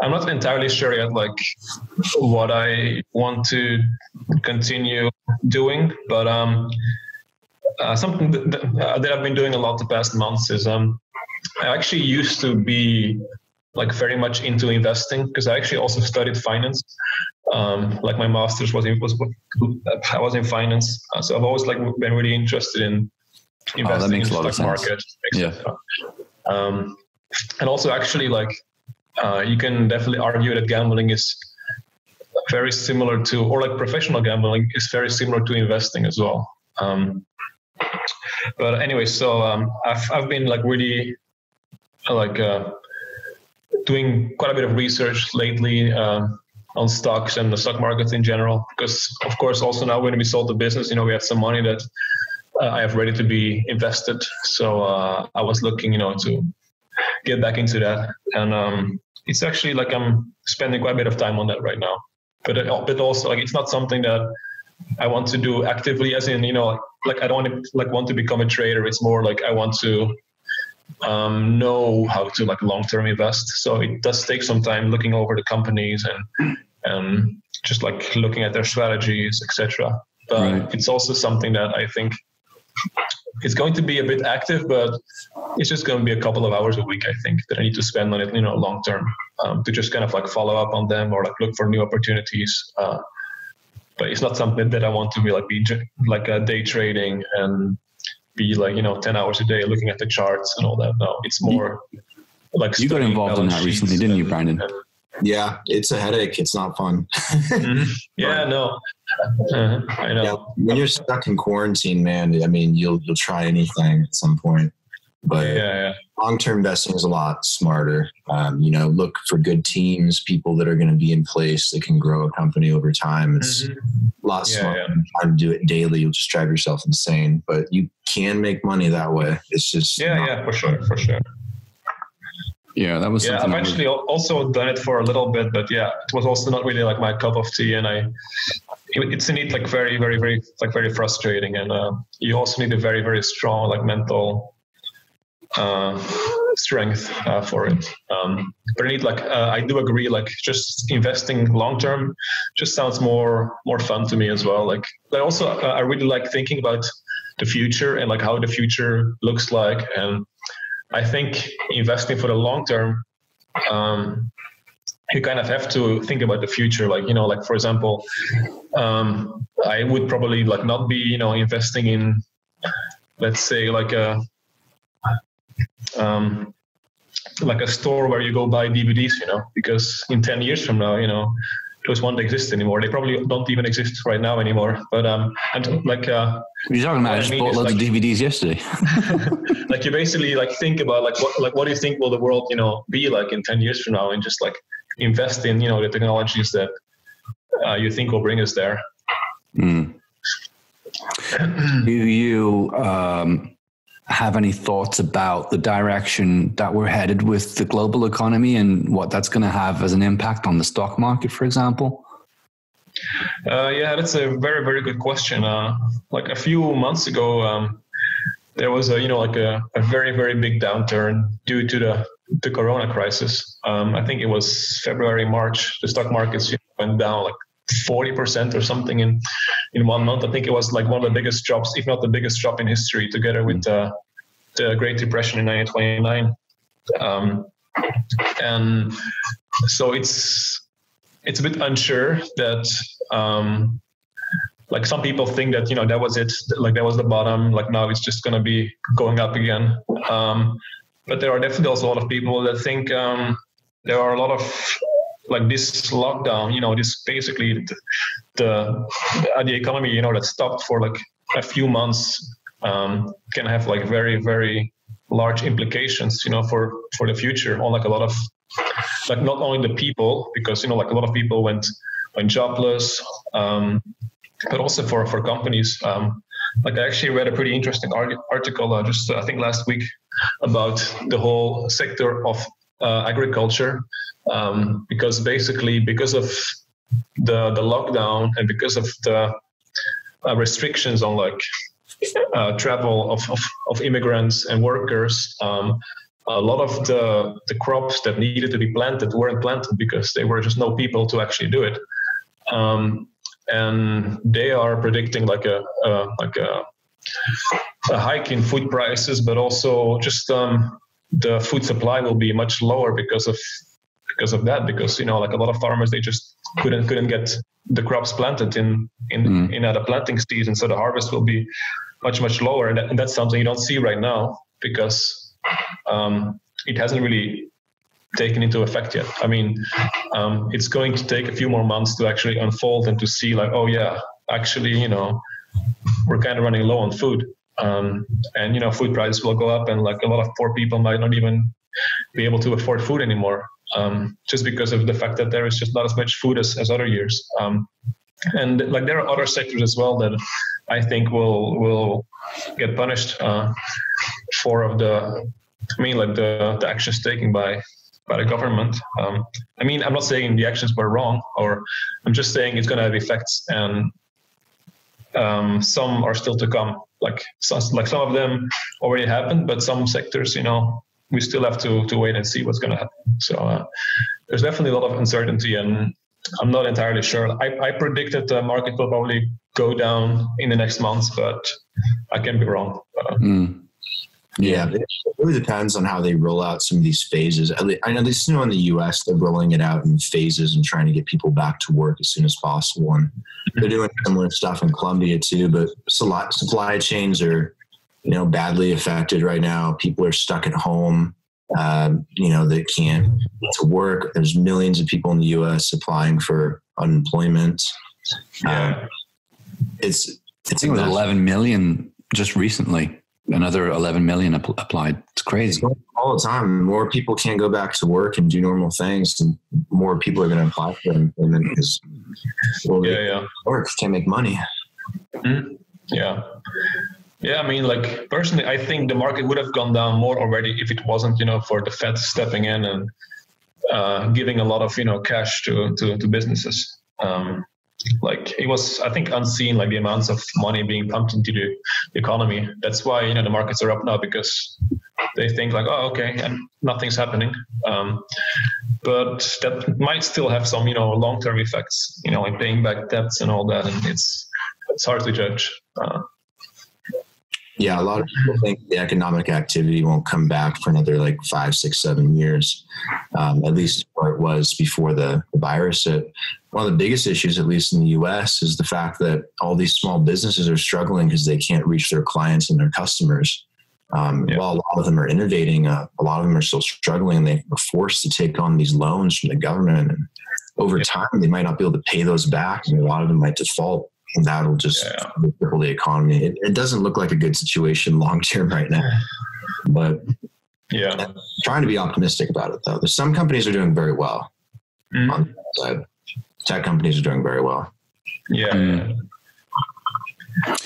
I'm not entirely sure yet, like what I want to continue doing, but um, uh, something that, that, uh, I've been doing a lot the past months is um, I actually used to be like very much into investing because I actually also studied finance. Um, like my master's was in was I was in finance, uh, so I've always like been really interested in investing oh, in the stock market. Yeah. Um, and also, actually, like uh, you can definitely argue that gambling is very similar to, or like professional gambling is very similar to investing as well. Um, but anyway, so um, I've I've been like really like uh, doing quite a bit of research lately. Uh, on stocks and the stock market in general, because of course, also now when we sold the business, you know, we have some money that uh, I have ready to be invested. So uh, I was looking, you know, to get back into that, and um, it's actually like I'm spending quite a bit of time on that right now. But it, but also like it's not something that I want to do actively, as in you know, like, like I don't want to like want to become a trader. It's more like I want to um, know how to like long term invest. So it does take some time looking over the companies and um, just like looking at their strategies, etc. But right. it's also something that I think it's going to be a bit active, but it's just going to be a couple of hours a week. I think that I need to spend on it, you know, long term um, to just kind of like follow up on them or like look for new opportunities. Uh, but it's not something that I want to be like be like a day trading and be like you know 10 hours a day looking at the charts and all that. No it's more like you got involved in that recently didn't you brandon? and, yeah it's a headache. It's not fun. Mm-hmm. yeah no uh, i know. Yeah, when you're stuck in quarantine man i mean you'll you'll try anything at some point but yeah, yeah. Long-term investing is a lot smarter. Um, you know, look for good teams, people that are going to be in place that can grow a company over time. It's mm-hmm. a lot yeah, smarter yeah. trying to do it daily. You'll just drive yourself insane. But you can make money that way. It's just yeah, yeah, for sure, for sure. Yeah, that was. Yeah, I've actually was... also done it for a little bit, but yeah, it was also not really like my cup of tea, and I. It's indeed like very, very, very like very frustrating, and uh, you also need a very, very strong like mental uh, strength uh, for it. Um, but I need like uh, I do agree like just investing long term just sounds more more fun to me as well. Like I also uh, I really like thinking about the future and like how the future looks like and I think investing for the long term um, you kind of have to think about the future like you know like for example um, i would probably like not be you know investing in let's say like a um, like a store where you go buy DVDs, you know, because in 10 years from now, you know, those won't exist anymore. They probably don't even exist right now anymore. But um, and like uh, you're talking about, I just bought loads like, of DVDs yesterday. like you basically like think about like what like what do you think will the world you know be like in 10 years from now, and just like invest in you know the technologies that uh, you think will bring us there. Mm. do you um, have any thoughts about the direction that we're headed with the global economy and what that's going to have as an impact on the stock market, for example? Uh, yeah, that's a very, very good question. Uh, like a few months ago, um, there was a you know like a, a very, very big downturn due to the the Corona crisis. Um, I think it was February, March. The stock markets went down like 40% or something in in one month. I think it was like one of the biggest drops, if not the biggest drop in history, together with uh, the Great Depression in 1929. Um, and so it's it's a bit unsure that um, like some people think that you know that was it like that was the bottom like now it's just going to be going up again um, but there are definitely also a lot of people that think um, there are a lot of like this lockdown, you know, this basically the the, the economy, you know, that stopped for like a few months um, can have like very very large implications, you know, for for the future on like a lot of like not only the people because you know like a lot of people went went jobless, um, but also for for companies. Um, like I actually read a pretty interesting article uh, just uh, I think last week about the whole sector of uh, agriculture um, because basically because of the the lockdown and because of the uh, restrictions on like uh, travel of, of, of, immigrants and workers um, a lot of the the crops that needed to be planted weren't planted because there were just no people to actually do it. Um, and they are predicting like a, a like a, a hike in food prices but also just um, the food supply will be much lower because of because of that because you know like a lot of farmers they just couldn't couldn't get the crops planted in in mm. in a planting season so the harvest will be much much lower and, that, and that's something you don't see right now because um, it hasn't really taken into effect yet. I mean um, it's going to take a few more months to actually unfold and to see like oh yeah actually you know we're kind of running low on food. Um, and you know food prices will go up and like a lot of poor people might not even be able to afford food anymore um, just because of the fact that there is just not as much food as, as other years. Um, and like there are other sectors as well that I think will will get punished uh, for of the I mean like the, the actions taken by by the government. Um, I mean I'm not saying the actions were wrong or I'm just saying it's going to have effects and um, some are still to come. like some, like some of them already happened, but some sectors, you know, we still have to to wait and see what's going to happen. So uh, there's definitely a lot of uncertainty, and I'm not entirely sure. I, I predicted the market will probably go down in the next months, but I can be wrong. Uh, Mm. Yeah, it really depends on how they roll out some of these phases. I know, least know in the U.S. they're rolling it out in phases and trying to get people back to work as soon as possible. And they're doing similar stuff in Colombia too. But supply chains are, you know, badly affected right now. People are stuck at home. Um, you know, they can't get to work. There's millions of people in the U.S. applying for unemployment. Um, it's I it's think it was 11 million just recently. Another 11 million app- applied. It's It's crazy. going all the time. More people can't go back to work and do normal things, and more people are going to apply for employment because well, yeah, they yeah. work can't make money. Yeah. Yeah, I mean, like personally, I think the market would have gone down more already if it wasn't, you know, for the Fed stepping in and uh, giving a lot of, you know, cash to to, to businesses. Um, like it was, I think, unseen, like the amounts of money being pumped into the economy. That's why you know the markets are up now because they think like, oh, okay, and nothing's happening. Um, but that might still have some, you know, long-term effects, you know, in paying back debts and all that, and it's it's hard to judge. Uh, Yeah, a lot of people think the economic activity won't come back for another like five, six, seven years, um, at least where it was before the, the virus hit. One of the biggest issues, at least in the U.S., is the fact that all these small businesses are struggling because they can't reach their clients and their customers. Um, Yeah. While a lot of them are innovating, uh, a lot of them are still struggling, and they are forced to take on these loans from the government. And over Yeah. time, they might not be able to pay those back, and a lot of them might default. And that'll just Yeah. cripple the economy. It, it doesn't look like a good situation long term right now, but yeah. trying to be optimistic about it though. There's some companies are doing very well Mm. on the side. Tech companies are doing very well. Yeah. Mm.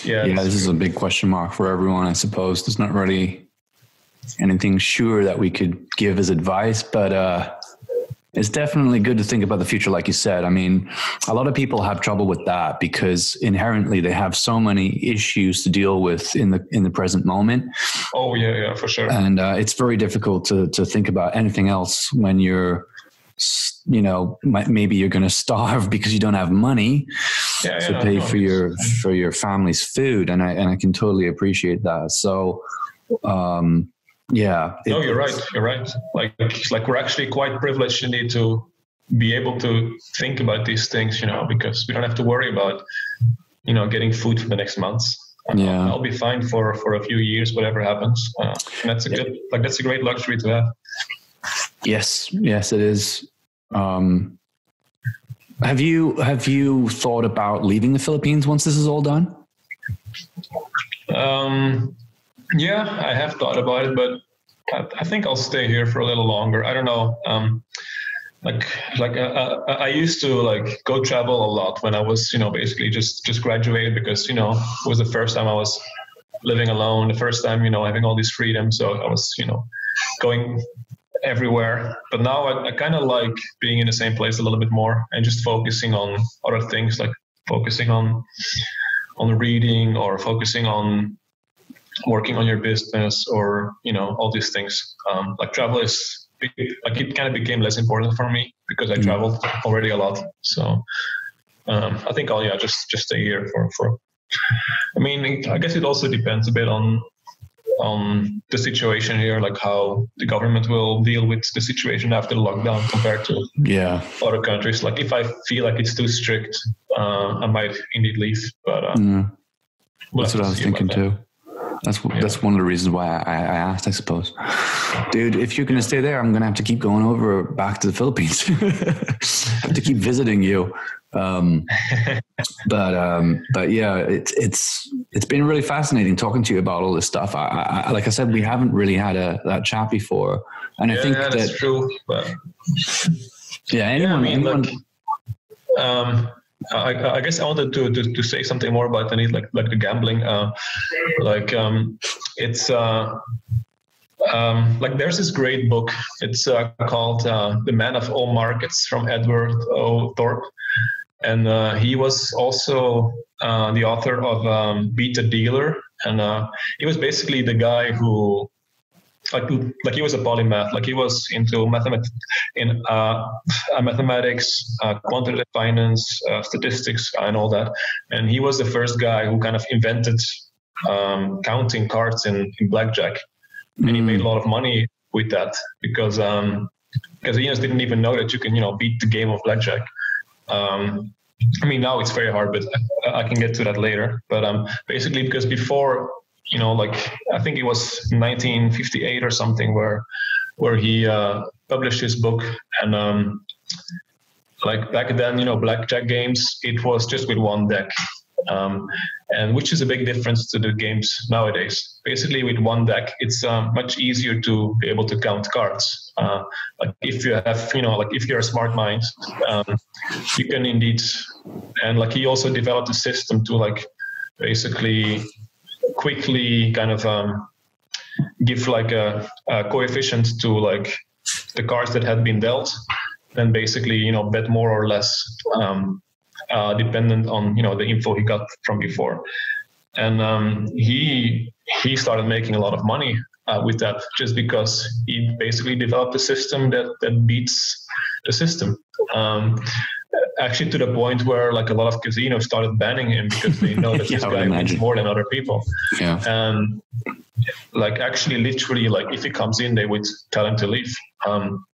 Yeah. Yeah, this is a big question mark for everyone, I suppose. There's not really anything sure that we could give as advice, but uh, it's definitely good to think about the future, like you said. I mean, a lot of people have trouble with that because inherently they have so many issues to deal with in the in the present moment, Oh yeah, yeah, for sure. and uh, it's very difficult to to think about anything else when you're. You know, maybe you're going to starve because you don't have money, Yeah, to yeah, pay for your for your family's food and i and i can totally appreciate that so um yeah No, you're right. You're right. Like, like we're actually quite privileged indeed to be able to think about these things, you know, because we don't have to worry about, you know, getting food for the next months. Yeah. I'll be fine for for a few years, whatever happens. Uh, and that's a good, like, that's a great luxury to have. yes yes it is um have you have you thought about leaving the philippines once this is all done Um, yeah, I have thought about it, but I, I think I'll stay here for a little longer. I don't know. Um, like, like uh, uh, I used to like go travel a lot when I was, you know, basically just just graduated because you know it was the first time I was living alone, the first time you know having all this freedom. So I was, you know, going everywhere. But now I, I kind of like being in the same place a little bit more and just focusing on other things, like focusing on on reading or focusing on working on your business or you know all these things. Um, like travel is like it kind of became less important for me because i Mm. traveled already a lot. So um, i think i'll yeah just just stay here for for i mean i guess it also depends a bit on on the situation here like how the government will deal with the situation after the lockdown compared to yeah. other countries. Like if i feel like it's too strict uh, i might indeed leave but uh, Mm, that's what i was thinking too that's that's one of the reasons why I, I asked, I suppose. Dude, if you're gonna stay there, I'm gonna have to keep going over back to the Philippines. have to keep visiting you. Um, but um, but yeah, it's it's it's been really fascinating talking to you about all this stuff. I, I, I- like I said, we haven't really had a that chat before, and I yeah, think that's that true. But yeah, anyone, yeah, I mean, anyone like, um, I, I guess I wanted to, to, to say something more about the like like the gambling. Uh, like um, it's uh, um, like there's this great book. It's uh, called uh, "The Man of All Markets" from Edward O. Thorp, and uh, he was also uh, the author of um, "Beat the Dealer," and he was basically the guy who like like he was a polymath like he was into mathematics in uh, mathematics uh, quantitative finance uh, statistics and all that. And he was the first guy who kind of invented um, counting cards in, in blackjack. And he made a lot of money with that because um because he just didn't even know that you can you know beat the game of blackjack. Um I mean, now it's very hard, but I, I can get to that later. But um, basically, because before you know, like I think it was 1958 or something, where where he uh, published his book, and um, like back then, you know, blackjack games, it was just with one deck, um, and which is a big difference to the games nowadays. Basically, with one deck, it's uh, much easier to be able to count cards. Uh, like if you have, you know, like if you're a smart mind, um, you can indeed, and like he also developed a system to like basically quickly kind of um, give like a, a, coefficient to like the cards that had been dealt, and basically you know bet more or less um, uh, dependent on you know the info he got from before, and um, he he started making a lot of money uh, with that just because he basically developed a system that that beats the system. Um, actually to the point where like a lot of casinos started banning him because they know that yeah, this guy wins more than other people. Yeah. And like actually literally like if he comes in they would tell him to leave. Um,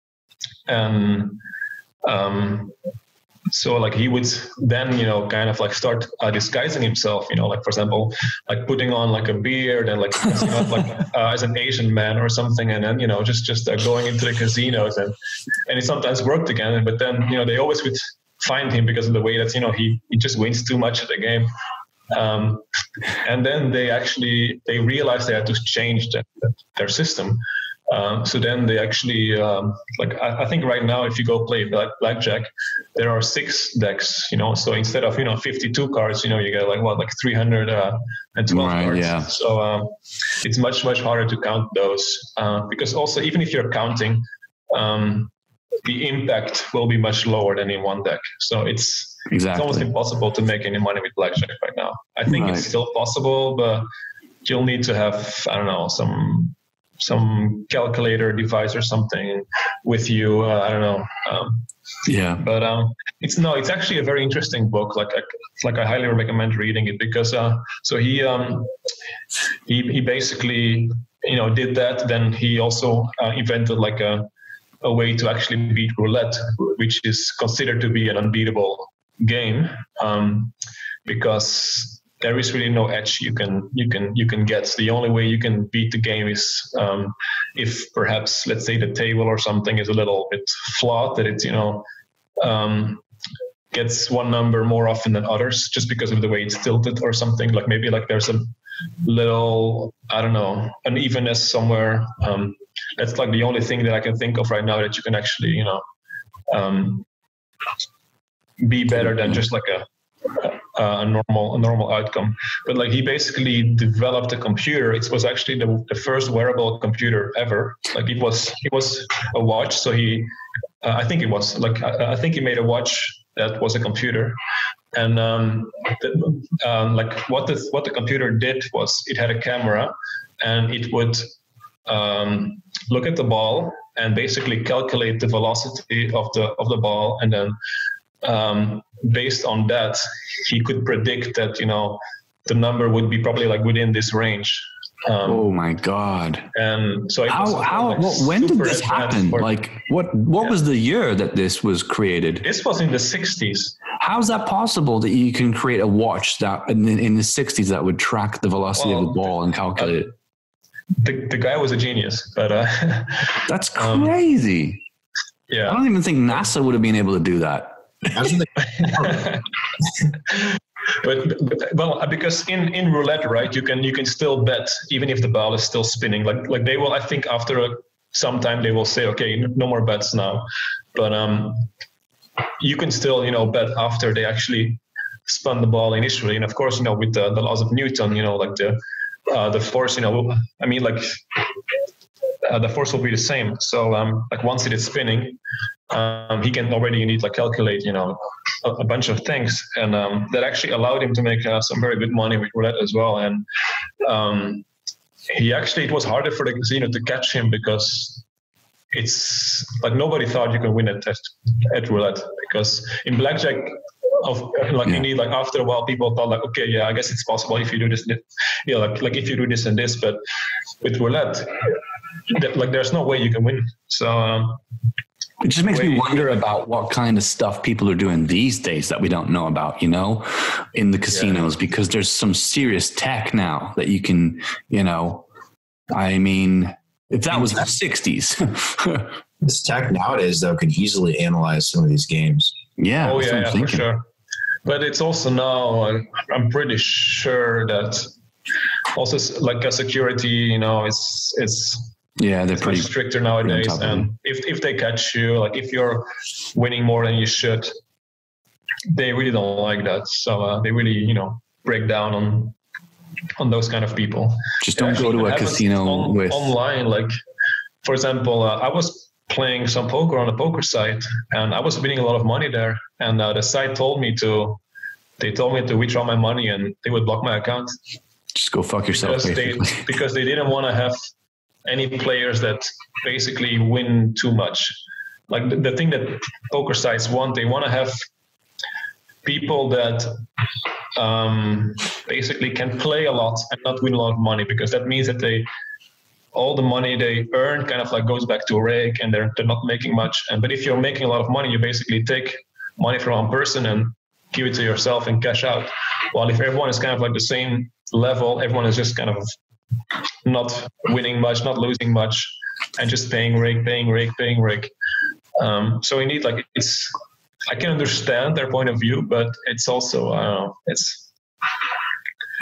and um, so like he would then you know kind of like start uh, disguising himself you know like for example like putting on like a beard and like like uh, as an asian man or something and then you know just just uh, going into the casinos and and it sometimes worked again but then you know they always would find him because of the way that you know he, he just wins too much at the game. Um, and then they actually they realized they had to change the, their system. Um, so then they actually um, like I, I, think right now if you go play black, blackjack, there are six decks. You know, so instead of you know 52 cards, you know you get like what like 312 uh, right, cards. Yeah. So um, it's much much harder to count those uh, because also even if you're counting, um, the impact will be much lower than in one deck. So it's exactly. it's almost impossible to make any money with blackjack right now. I think right. it's still possible, but you'll need to have I don't know some some calculator device or something with you. Uh, I don't know. Um, yeah, but um, it's no, it's actually a very interesting book. Like, I, like I highly recommend reading it because uh, so he um, he he basically you know did that. Then he also uh, invented like a a way to actually beat roulette, which is considered to be an unbeatable game, um, because there is really no edge you can you can you can get. The only way you can beat the game is um, if perhaps let's say the table or something is a little bit flawed, that it you know um, gets one number more often than others, just because of the way it's tilted or something. Like maybe like there's a little I don't know unevenness somewhere. Um, that's like the only thing that I can think of right now that you can actually, you know, um, be better than just like a, a, normal a normal outcome. But like he basically developed a computer. It was actually the, the first wearable computer ever. Like it was it was a watch. So he, uh, I think it was like I, I, think he made a watch that was a computer. And um, the, um, like what the what the computer did was it had a camera, and it would um, look at the ball and basically calculate the velocity of the of the ball, and then um, based on that, he could predict that you know the number would be probably like within this range. Um, oh my god! And so how how like well, when did this happen? Like what what yeah. was the year that this was created? This was in the '60s. How's that possible that you can create a watch that in, in the '60s that would track the velocity well, of the ball and calculate uh, it? The, the guy was a genius, but uh, that's um, crazy. Um, yeah, I don't even think NASA would have been able to do that. but, but, well, because in in roulette, right, you can you can still bet even if the ball is still spinning. Like like they will, I think after a, some time they will say, okay, no more bets now. But um, you can still you know bet after they actually spun the ball initially, and of course you know with the, the laws of Newton, you know like the uh, the force, you know, I mean, like uh, the force will be the same. So, um, like once it is spinning, um, he can already you need like calculate, you know, a, a bunch of things, and um, that actually allowed him to make uh, some very good money with roulette as well. And um, he actually it was harder for the casino to catch him because it's like nobody thought you could win at test at roulette because in blackjack of like Yeah. you need like after a while people thought like okay yeah I guess it's possible if you do this yeah like like if you do this and this but with roulette th- like there's no way you can win so um, It just makes me wonder about what kind of stuff people are doing these days that we don't know about, you know, in the casinos, because there's some serious tech now that you can, you know, I mean, if that was the 60s, This tech nowadays, though, could easily analyze some of these games. yeah, oh yeah, I'm yeah for thinking. sure but it's also now I'm pretty sure that also like a security you know it's it's Yeah, they're it's much pretty. stricter nowadays of and if, if they catch you like if you're winning more than you should they really don't like that so uh, they really you know break down on on those kind of people Just don't go to a casino on- with. online like for example uh, i was playing some poker on a poker site and i was winning a lot of money there. And uh, the site told me to they told me to withdraw my money and they would block my account. Just go fuck yourself, because they because they didn't want to have any players that basically win too much. Like the, the thing that poker sites want, they want to have people that um, basically can play a lot and not win a lot of money because that means that they all the money they earn kind of like goes back to rake and they're, they're not making much. And but if you're making a lot of money you basically take money from one person and give it to yourself and cash out. While if everyone is kind of like the same level everyone is just kind of not winning much not losing much and just paying rake paying rake paying rake. Um, so we need like it's i can understand their point of view but it's also know it's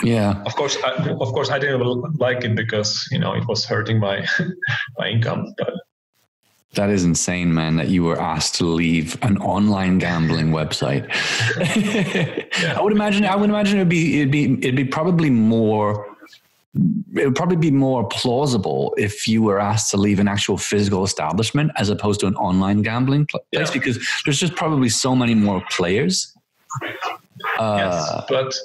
Yeah. of course I, of course i didn't like it because you know it was hurting my my income but That is insane, man, that you were asked to leave an online gambling website. I would imagine I would imagine it'd be it'd be it'd be probably more it would probably be more plausible if you were asked to leave an actual physical establishment as opposed to an online gambling place Yeah. because there's just probably so many more players. Uh, yes, but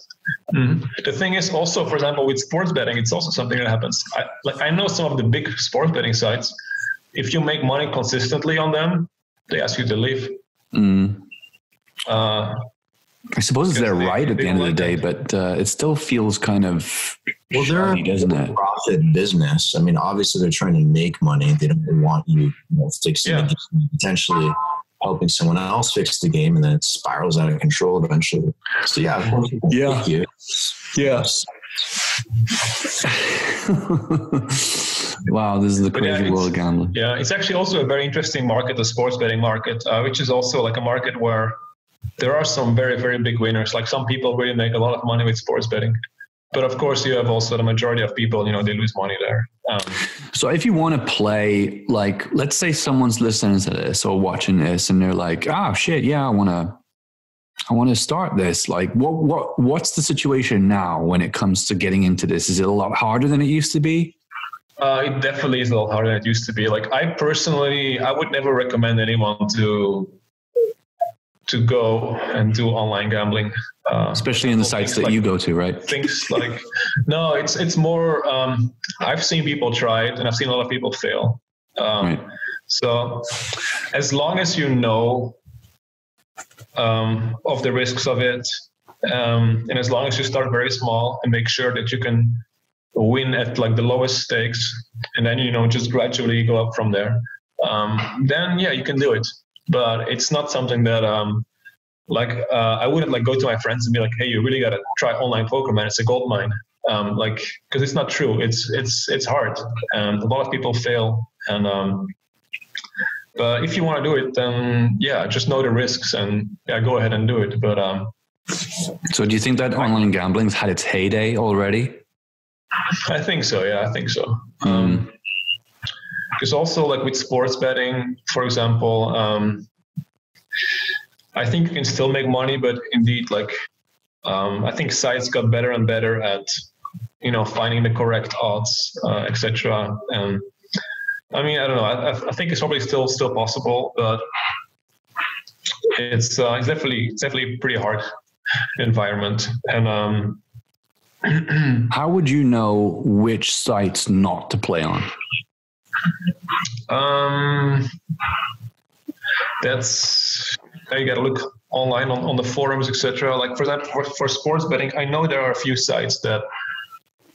mhm. the thing is also, for example, with sports betting, it's also something that happens. I, like I know some of the big sports betting sites. If you make money consistently on them, they ask you to leave. mm, Uh, I suppose it's Because their they- right at the end of the day, it. but uh, it still feels kind of Well, they're shoddy, doesn't a it? profit business. I mean, obviously, they're trying to make money. They don't want you, you know, fixing Yeah. potentially helping someone else fix the game, and then it spirals out of control eventually. So, yeah, of course, people Yeah. pick you. Yes. wow, this is the But yeah, crazy world of gambling. Yeah, it's actually also a very interesting market, the sports betting market, uh, which is also like a market where there are some very, very big winners. Like some people really make a lot of money with sports betting. But of course, you have also the majority of people, you know, they lose money there. Um, So if you want to play, like, let's say someone's listening to this or watching this, and they're like, "Oh shit, yeah, I want to, I want to start this." Like, what, what, what's the situation now when it comes to getting into this? Is it a lot harder than it used to be? uh, it definitely is a lot harder than it used to be. Like I personally, I would never recommend anyone to to go and do online gambling. Uh, Especially in the sites that like- you go to, right? things like no it's it's more um, i've seen people try it and i've seen a lot of people fail um, Right. so as long as you know um, of the risks of it um, and as long as you start very small and make sure that you can win at like the lowest stakes and then you know just gradually go up from there um, then yeah you can do it but it's not something that um, like uh, I wouldn't like go to my friends and be like, "Hey, you really gotta try online poker, man. It's a gold mine." Um, like, because it's not true. It's it's it's hard, and a lot of people fail. And um, but if you want to do it, then yeah, just know the risks and yeah, go ahead and do it. But um, So do you think that online gambling's had its heyday already? I think so. Yeah, I think so. Um, Um, because also like with sports betting, for example, um, I think you can still make money, but indeed, like um, I think sites got better and better at you know finding the correct odds, uh, etc. And I mean, I don't know. I, I- think it's probably still still possible, but it's uh, it's definitely it's definitely pretty hard environment. And um, how would you know which sites not to play on? Um, that's you gotta look online on, on the forums, etc. Like for example, for, for sports betting, I know there are a few sites that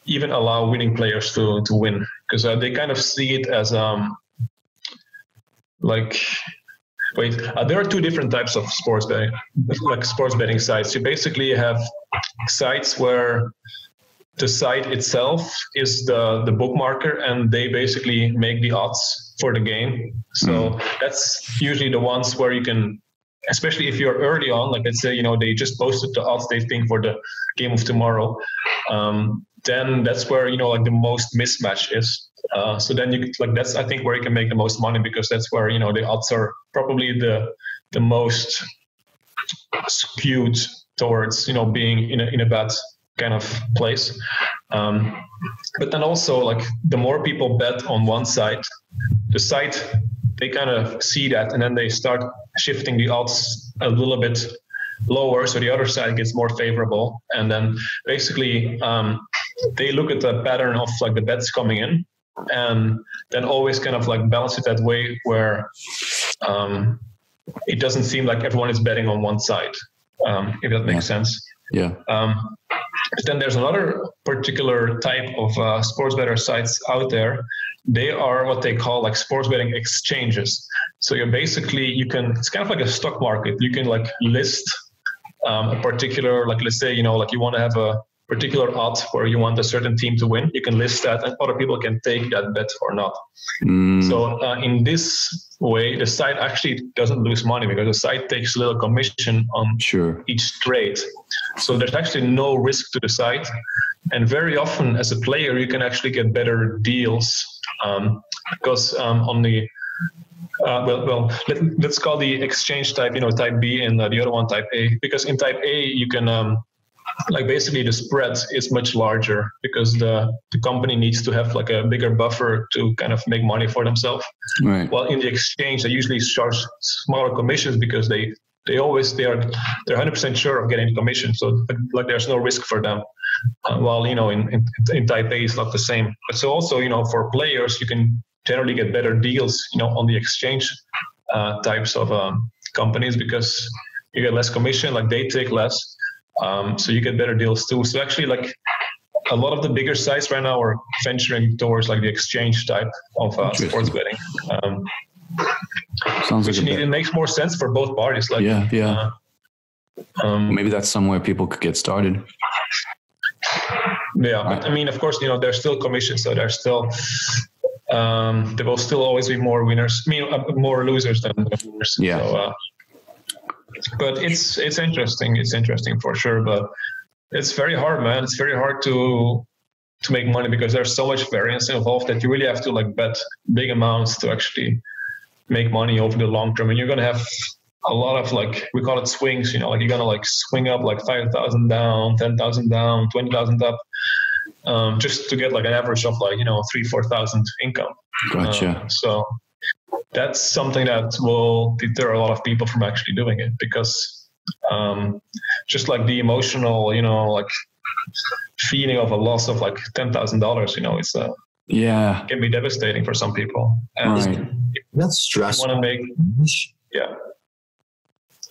even allow winning players to to win because uh, they kind of see it as um like wait uh, there are two different types of sports betting like sports betting sites you basically have sites where the site itself is the the bookmaker and they basically make the odds for the game so mm. that's usually the ones where you can especially if you're early on like let's say you know they just posted the odds they think for the game of tomorrow um, then that's where you know like the most mismatch is uh, so then you like that's I think where you can make the most money because that's where you know the odds are probably the the most skewed towards you know being in a in a bad kind of place. Um, but then also like the more people bet on one side, the site they kind of see that and then they start shifting the odds a little bit lower so the other side gets more favorable and then basically um, they look at the pattern of like the bets coming in and then always kind of like balance it that way where um, it doesn't seem like everyone is betting on one side, um, if that makes yeah. sense. Yeah. Um, then there's another particular type of uh, sports better sites out there. They are what they call like sports betting exchanges. So you're basically you can it's kind of like a stock market. You can like list um, a particular like let's say you know like you want to have a particular odds where you want a certain team to win, you can list that and other people can take that bet or not. Mm. So uh, in this way, the site actually doesn't lose money because the site takes a little commission on sure. each trade. So there's actually no risk to the site. And very often as a player, you can actually get better deals um, because um, on the uh, well, well, let, us call the exchange type, you know, type B, and uh, the other one type A. Because in type A, you can um, like basically the spread is much larger because the, the company needs to have like a bigger buffer to kind of make money for themselves. Right. Well, in the exchange, they usually charge smaller commissions because they they always they are they're 100% sure of getting commission, so like there's no risk for them. Uh, while you know in, in in type A it's not the same. But so also you know for players you can generally get better deals you know on the exchange uh, types of um, companies because you get less commission, like they take less um, so you get better deals too. So actually, like a lot of the bigger sites right now are venturing towards like the exchange type of uh, sports betting. Um, Sounds which like it makes more sense for both parties. Like yeah, yeah. Uh, um, Maybe that's somewhere people could get started. Yeah, but I mean, of course, you know, there's still commissions, so there's still um, there will still always be more winners. I mean, uh, more losers than winners. Yeah. So, uh, but it's it's interesting. It's interesting for sure, but it's very hard, man. It's very hard to to make money because there's so much variance involved that you really have to like bet big amounts to actually make money over the long term. And you're gonna have a lot of like we call it swings. You know, like you're gonna like swing up like five thousand down, ten thousand down, twenty thousand up. Um, just to get like an average of like you know three four thousand income. Gotcha. Um, so that's something that will deter a lot of people from actually doing it because um, just like the emotional, you know, like feeling of a loss of like ten thousand dollars, you know, it's uh, yeah, it can be devastating for some people. And right. that's stressful. Want to make yeah,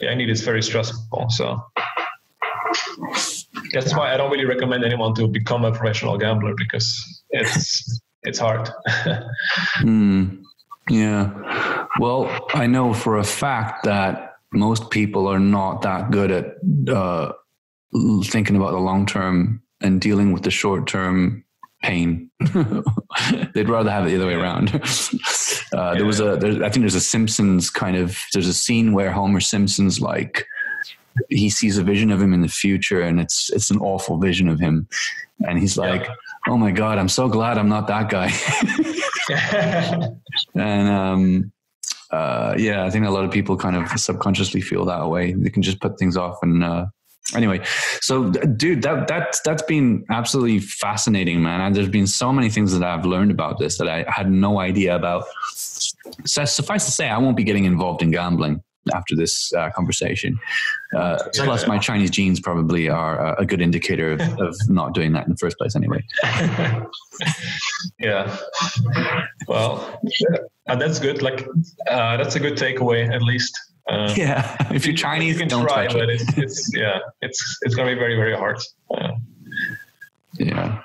yeah, I indeed, it's very stressful. So that's why I don't really recommend anyone to become a professional gambler because it's it's hard. mm. Yeah. Well, I know for a fact that most people are not that good at uh, thinking about the long term and dealing with the short term pain. They'd rather have it the other way around. Uh, there was a, there, I think there's a Simpsons kind of, there's a scene where Homer Simpson's like, he sees a vision of him in the future and it's, it's an awful vision of him. And he's like, yeah. oh my God, I'm so glad I'm not that guy. and um, uh, yeah, I think a lot of people kind of subconsciously feel that way. They can just put things off and. Uh, anyway, so dude, that that's that's been absolutely fascinating, man. And there's been so many things that I've learned about this that I had no idea about. So suffice to say, I won't be getting involved in gambling after this uh, conversation. Uh, plus, my Chinese genes probably are a good indicator of, of not doing that in the first place, anyway. yeah. Well, and that's good. Like, uh, that's a good takeaway, at least. Uh, yeah, if you're Chinese, you can don't try, but it. it's, it's yeah, it's it's gonna be very very hard. Uh, yeah.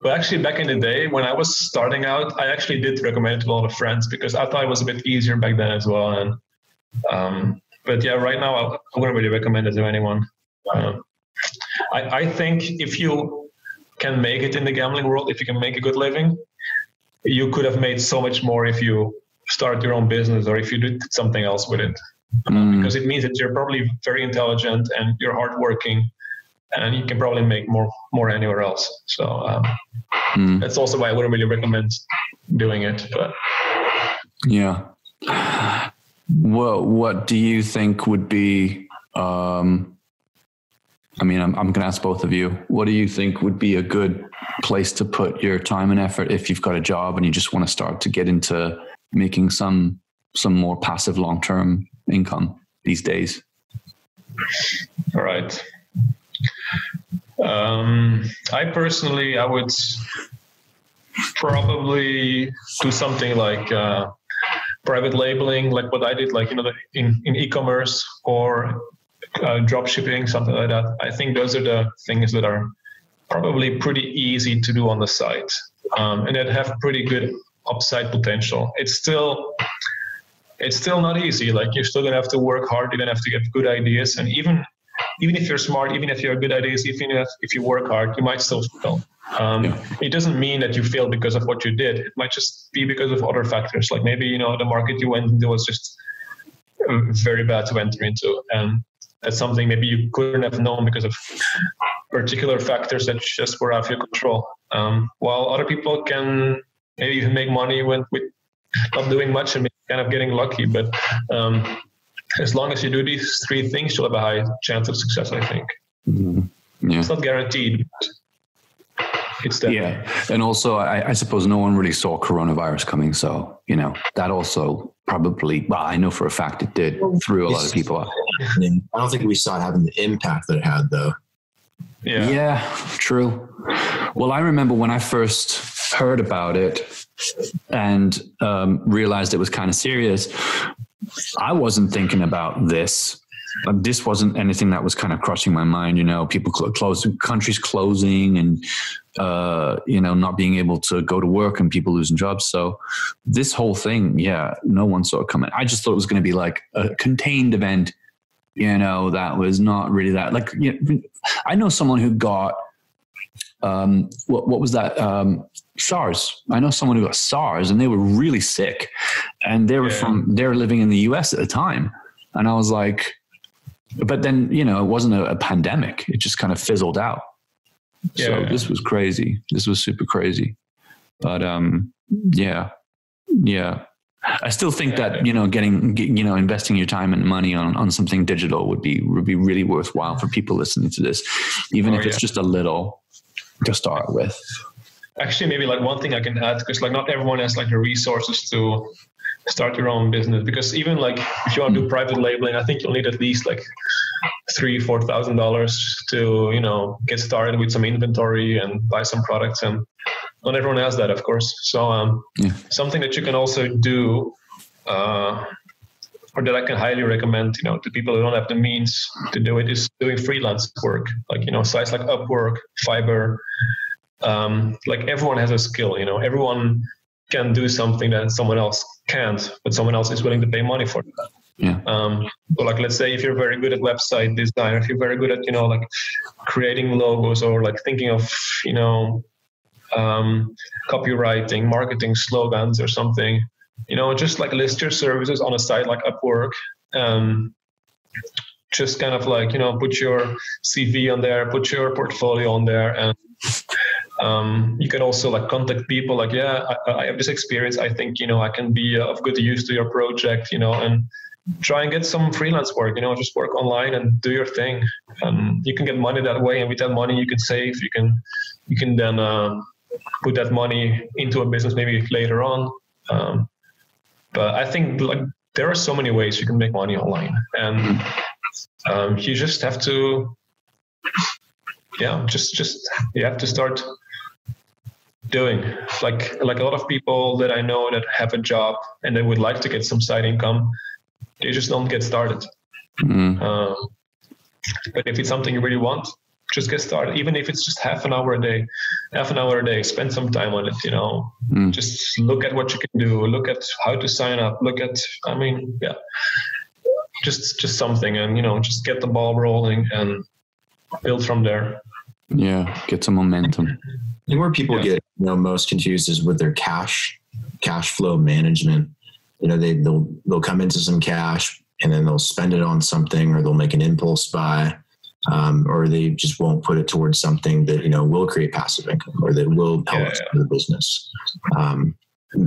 But actually, back in the day when I was starting out, I actually did recommend it to a lot of friends because I thought it was a bit easier back then as well. And um, but yeah, right now I, wouldn't really recommend it to anyone. Um, I, I think if you can make it in the gambling world, if you can make a good living, you could have made so much more if you start your own business or if you did something else with it. Mm. Because it means that you're probably very intelligent and you're hardworking and you can probably make more more anywhere else. So um, mm. that's also why I wouldn't really recommend doing it. But yeah, well, what do you think would be? Um, I mean, I'm I'm going to ask both of you. What do you think would be a good place to put your time and effort if you've got a job and you just want to start to get into making some some more passive long term income these days? All right. Um, I personally, I would probably do something like uh, private labeling, like what I did, like you know, in in e-commerce or uh, drop shipping, something like that. I think those are the things that are probably pretty easy to do on the site, um, and that have pretty good upside potential. It's still it's still not easy. Like you're still gonna have to work hard. You're gonna have to get good ideas, and even even if you're smart, even if you have good ideas, even if, if you work hard, you might still fail. Um, yeah. It doesn't mean that you failed because of what you did. It might just be because of other factors. Like maybe you know the market you went into was just uh, very bad to enter into, and that's something maybe you couldn't have known because of particular factors that just were out of your control. Um, while other people can maybe even make money when with not doing much and kind of getting lucky, but um, as long as you do these three things, you'll have a high chance of success. I think. Mm-hmm. Yeah. It's not guaranteed. It's there. Yeah, and also I, I, suppose no one really saw coronavirus coming, so you know that also probably. Well, I know for a fact it did threw a lot of people out. I don't think we saw it having the impact that it had, though. Yeah. Yeah, true. Well, I remember when I first heard about it and um, realized it was kind of serious. I wasn't thinking about this. This wasn't anything that was kind of crossing my mind. You know, people cl- closing, countries closing, and uh, you know, not being able to go to work, and people losing jobs. So, this whole thing, yeah, no one saw it coming. I just thought it was going to be like a contained event. You know, that was not really that. Like, you know, I know someone who got um, what what was that? Um, SARS. I know someone who got SARS and they were really sick and they were yeah. from, they were living in the US at the time. And I was like, but then, you know, it wasn't a, a pandemic. It just kind of fizzled out. Yeah. So this was crazy. This was super crazy. But, um, yeah, yeah. I still think that you know getting you know investing your time and money on, on something digital would be would be really worthwhile for people listening to this, even oh, if it's just a little to start with actually maybe like one thing i can add because like not everyone has like the resources to start your own business because even like if you want to do private labeling i think you'll need at least like three four thousand dollars to you know get started with some inventory and buy some products and not everyone has that of course so um, yeah. something that you can also do uh, or that i can highly recommend you know to people who don't have the means to do it is doing freelance work like you know sites like upwork fiverr um, like everyone has a skill you know everyone can do something that someone else can't but someone else is willing to pay money for that yeah. Um, so like let's say if you're very good at website design, if you're very good at you know like creating logos or like thinking of you know um, copywriting, marketing slogans or something, you know, just like list your services on a site like Upwork. Um, just kind of like you know put your CV on there, put your portfolio on there, and um, you can also like contact people like yeah I, I, have this experience. I think you know i can be of good use to your project you know and try and get some freelance work you know just work online and do your thing. And you can get money that way and with that money you can save. You can you can then uh, put that money into a business maybe later on. Um, but i think like there are so many ways you can make money online, and um, you just have to, yeah, just just you have to start doing like like a lot of people that i know that have a job and they would like to get some side income they just don't get started Mm. um, but if it's something you really want just get started even if it's just half an hour a day half an hour a day spend some time on it you know Mm. just look at what you can do look at how to sign up look at i mean yeah just just something and you know just get the ball rolling and build from there Yeah, get some momentum. I think where people Yeah. get you know most confused is with their cash cash flow management. You know, they they'll they'll come into some cash and then they'll spend it on something or they'll make an impulse buy. Um, or they just won't put it towards something that you know will create passive income or that will help Yeah, the business. Um,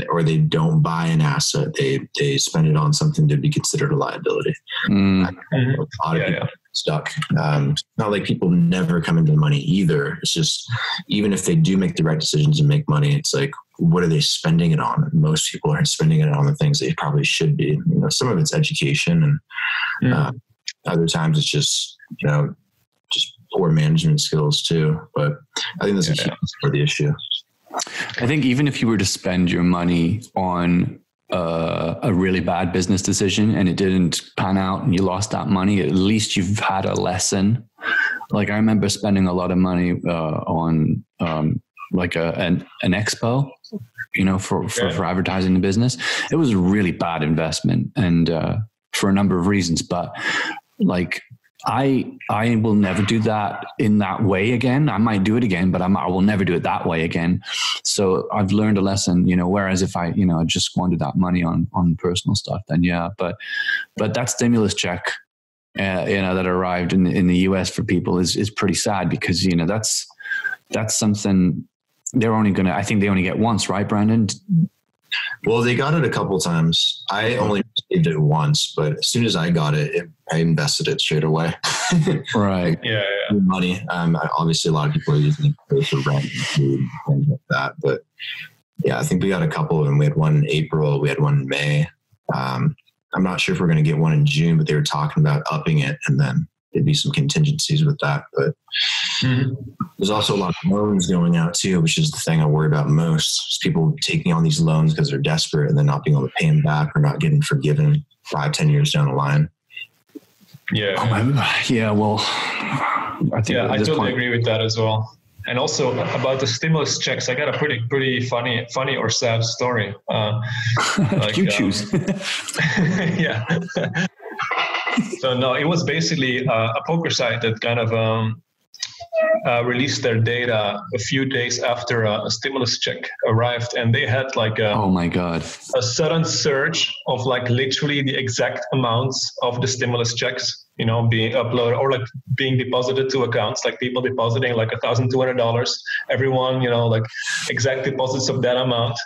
or they don't buy an asset; they they spend it on something to be considered a liability. Mm. A lot of Yeah, people stuck. Um, not like people never come into money either. It's just even if they do make the right decisions and make money, it's like what are they spending it on? Most people aren't spending it on the things they probably should be. You know, some of it's education, and Mhm. uh, other times it's just you know just poor management skills too. But I think that's a Yeah. huge part of the issue. I think even if you were to spend your money on uh, a really bad business decision and it didn't pan out and you lost that money, at least you've had a lesson. Like I remember spending a lot of money uh, on um, like a, an, an expo, you know, for, for, Yeah. for advertising the business. It was a really bad investment and uh, for a number of reasons, but like I I will never do that in that way again. I might do it again, but I'm, I will never do it that way again. So I've learned a lesson, you know. Whereas if I, you know, just squandered that money on on personal stuff, then yeah. But but that stimulus check, uh, you know, that arrived in in the U.S. for people is is pretty sad because you know that's that's something they're only gonna. I think they only get once, right, Brandon? Well, they got it a couple times. I only received it once, but as soon as I got it, it I invested it straight away. Right. yeah, yeah. money. Um, obviously, a lot of people are using it for- for rent and food and things like that. But yeah, I think we got a couple of them. We had one in April. We had one in May. Um, I'm not sure if we're going to get one in June, but they were talking about upping it, and then there'd be some contingencies with that. But Mhm. there's also a lot of loans going out too, which is the thing I worry about most. Is people taking on these loans because they're desperate and then not being able to pay them back or not getting forgiven five, ten years down the line. yeah. Oh yeah. Well, I think yeah, I totally point- agree with that as well. And also about the stimulus checks, I got a pretty pretty funny funny or sad story. Uh, Like, you um, choose. yeah. So no, it was basically uh, a poker site that kind of um, uh, released their data a few days after uh, a stimulus check arrived, and they had like a, oh my god. a sudden surge of like literally the exact amounts of the stimulus checks, you know, being uploaded or like being deposited to accounts, like people depositing like a thousand two hundred dollars. Everyone, you know, like exact deposits of that amount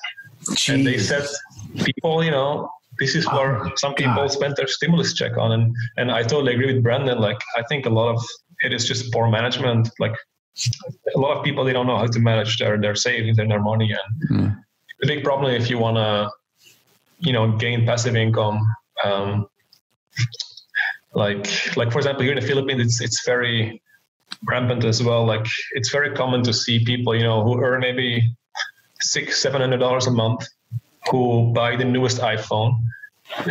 and they said people you know this is where Oh, some people God. spend their stimulus check on and and i totally agree with brandon like i think a lot of it is just poor management like a lot of people they don't know how to manage their their savings and their money and Yeah. the big problem if you want to you know gain passive income um like like for example here in the philippines it's it's very rampant as well like it's very common to see people you know who earn maybe six seven hundred dollars a month who buy the newest iphone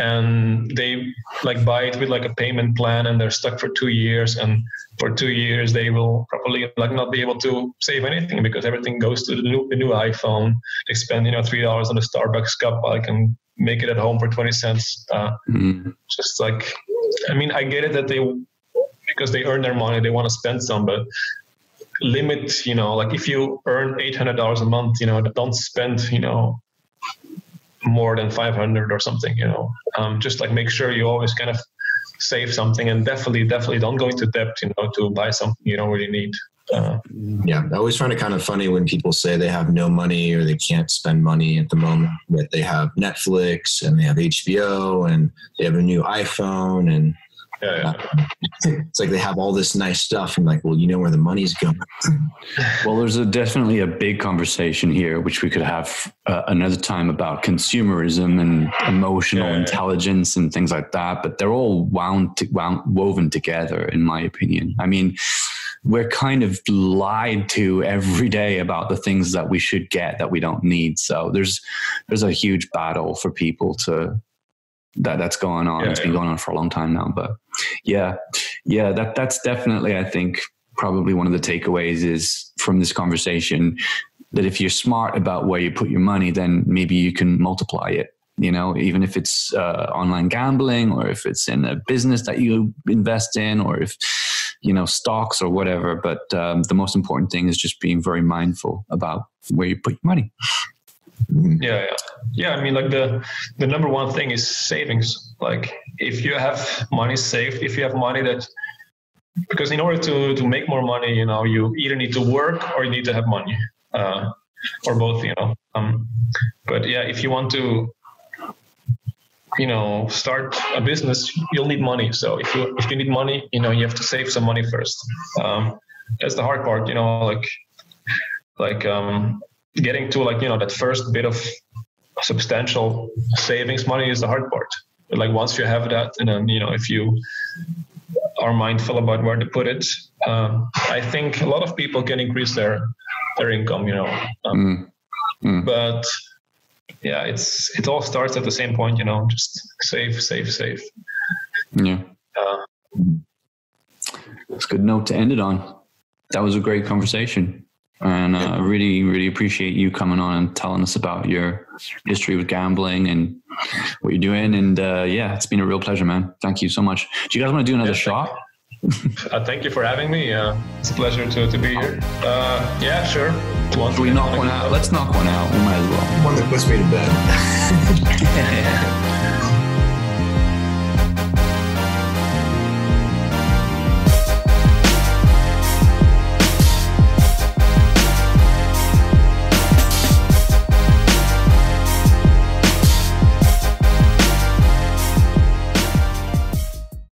and they like buy it with like a payment plan and they're stuck for two years and for two years they will probably like not be able to save anything because everything goes to the new the new iphone they spend you know three dollars on a starbucks cup i can make it at home for 20 cents uh, Mm. just like i mean i get it that they because they earn their money they want to spend some but limit you know like if you earn $800 a month you know don't spend you know more than 500 or something you know. Um, just like make sure you always kind of save something and definitely definitely don't go into debt you know to buy something you don't really need. Uh, Yeah, I always find it kind of funny when people say they have no money or they can't spend money at the moment, but they have Netflix and they have HBO and they have a new iPhone and Yeah, yeah. it's like they have all this nice stuff and like, well, you know where the money's going. well, there's a, definitely a big conversation here, which we could have uh, another time about consumerism and emotional yeah, intelligence and things like that. But they're all wound, to, wound woven together, in my opinion. I mean, we're kind of lied to every day about the things that we should get that we don't need. So there's there's a huge battle for people to that that's going on. Yeah, it's been going on for a long time now. But yeah, yeah, that that's definitely I think probably one of the takeaways is from this conversation that if you're smart about where you put your money, then maybe you can multiply it. You know, even if it's uh, online gambling or if it's in a business that you invest in or if you know stocks or whatever. But um, the most important thing is just being very mindful about where you put your money. Yeah, yeah, yeah. I mean, like the the number one thing is savings. Like, if you have money saved, if you have money that, because in order to to make more money, you know, you either need to work or you need to have money, uh, or both. You know. Um, but yeah, if you want to, you know, start a business, you'll need money. So if you if you need money, you know, you have to save some money first. Um, that's the hard part. You know, like like um getting to like you know that first bit of substantial savings money is the hard part. But like once you have that and then you know if you are mindful about where to put it um, i think a lot of people can increase their their income you know. Um, mm. Mm. but yeah it's it all starts at the same point you know just save save save. Yeah. Uh, that's a good note to end it on. That was a great conversation and I uh, really, really appreciate you coming on and telling us about your history with gambling and what you're doing. And uh, yeah, it's been a real pleasure, man. Thank you so much. Do you guys want to do another yeah, shot? uh, thank you for having me. Uh, it's a pleasure to, to be here. Uh, yeah, sure. Should we knock one out? Let's knock one out. We might as well. One that puts me to bed.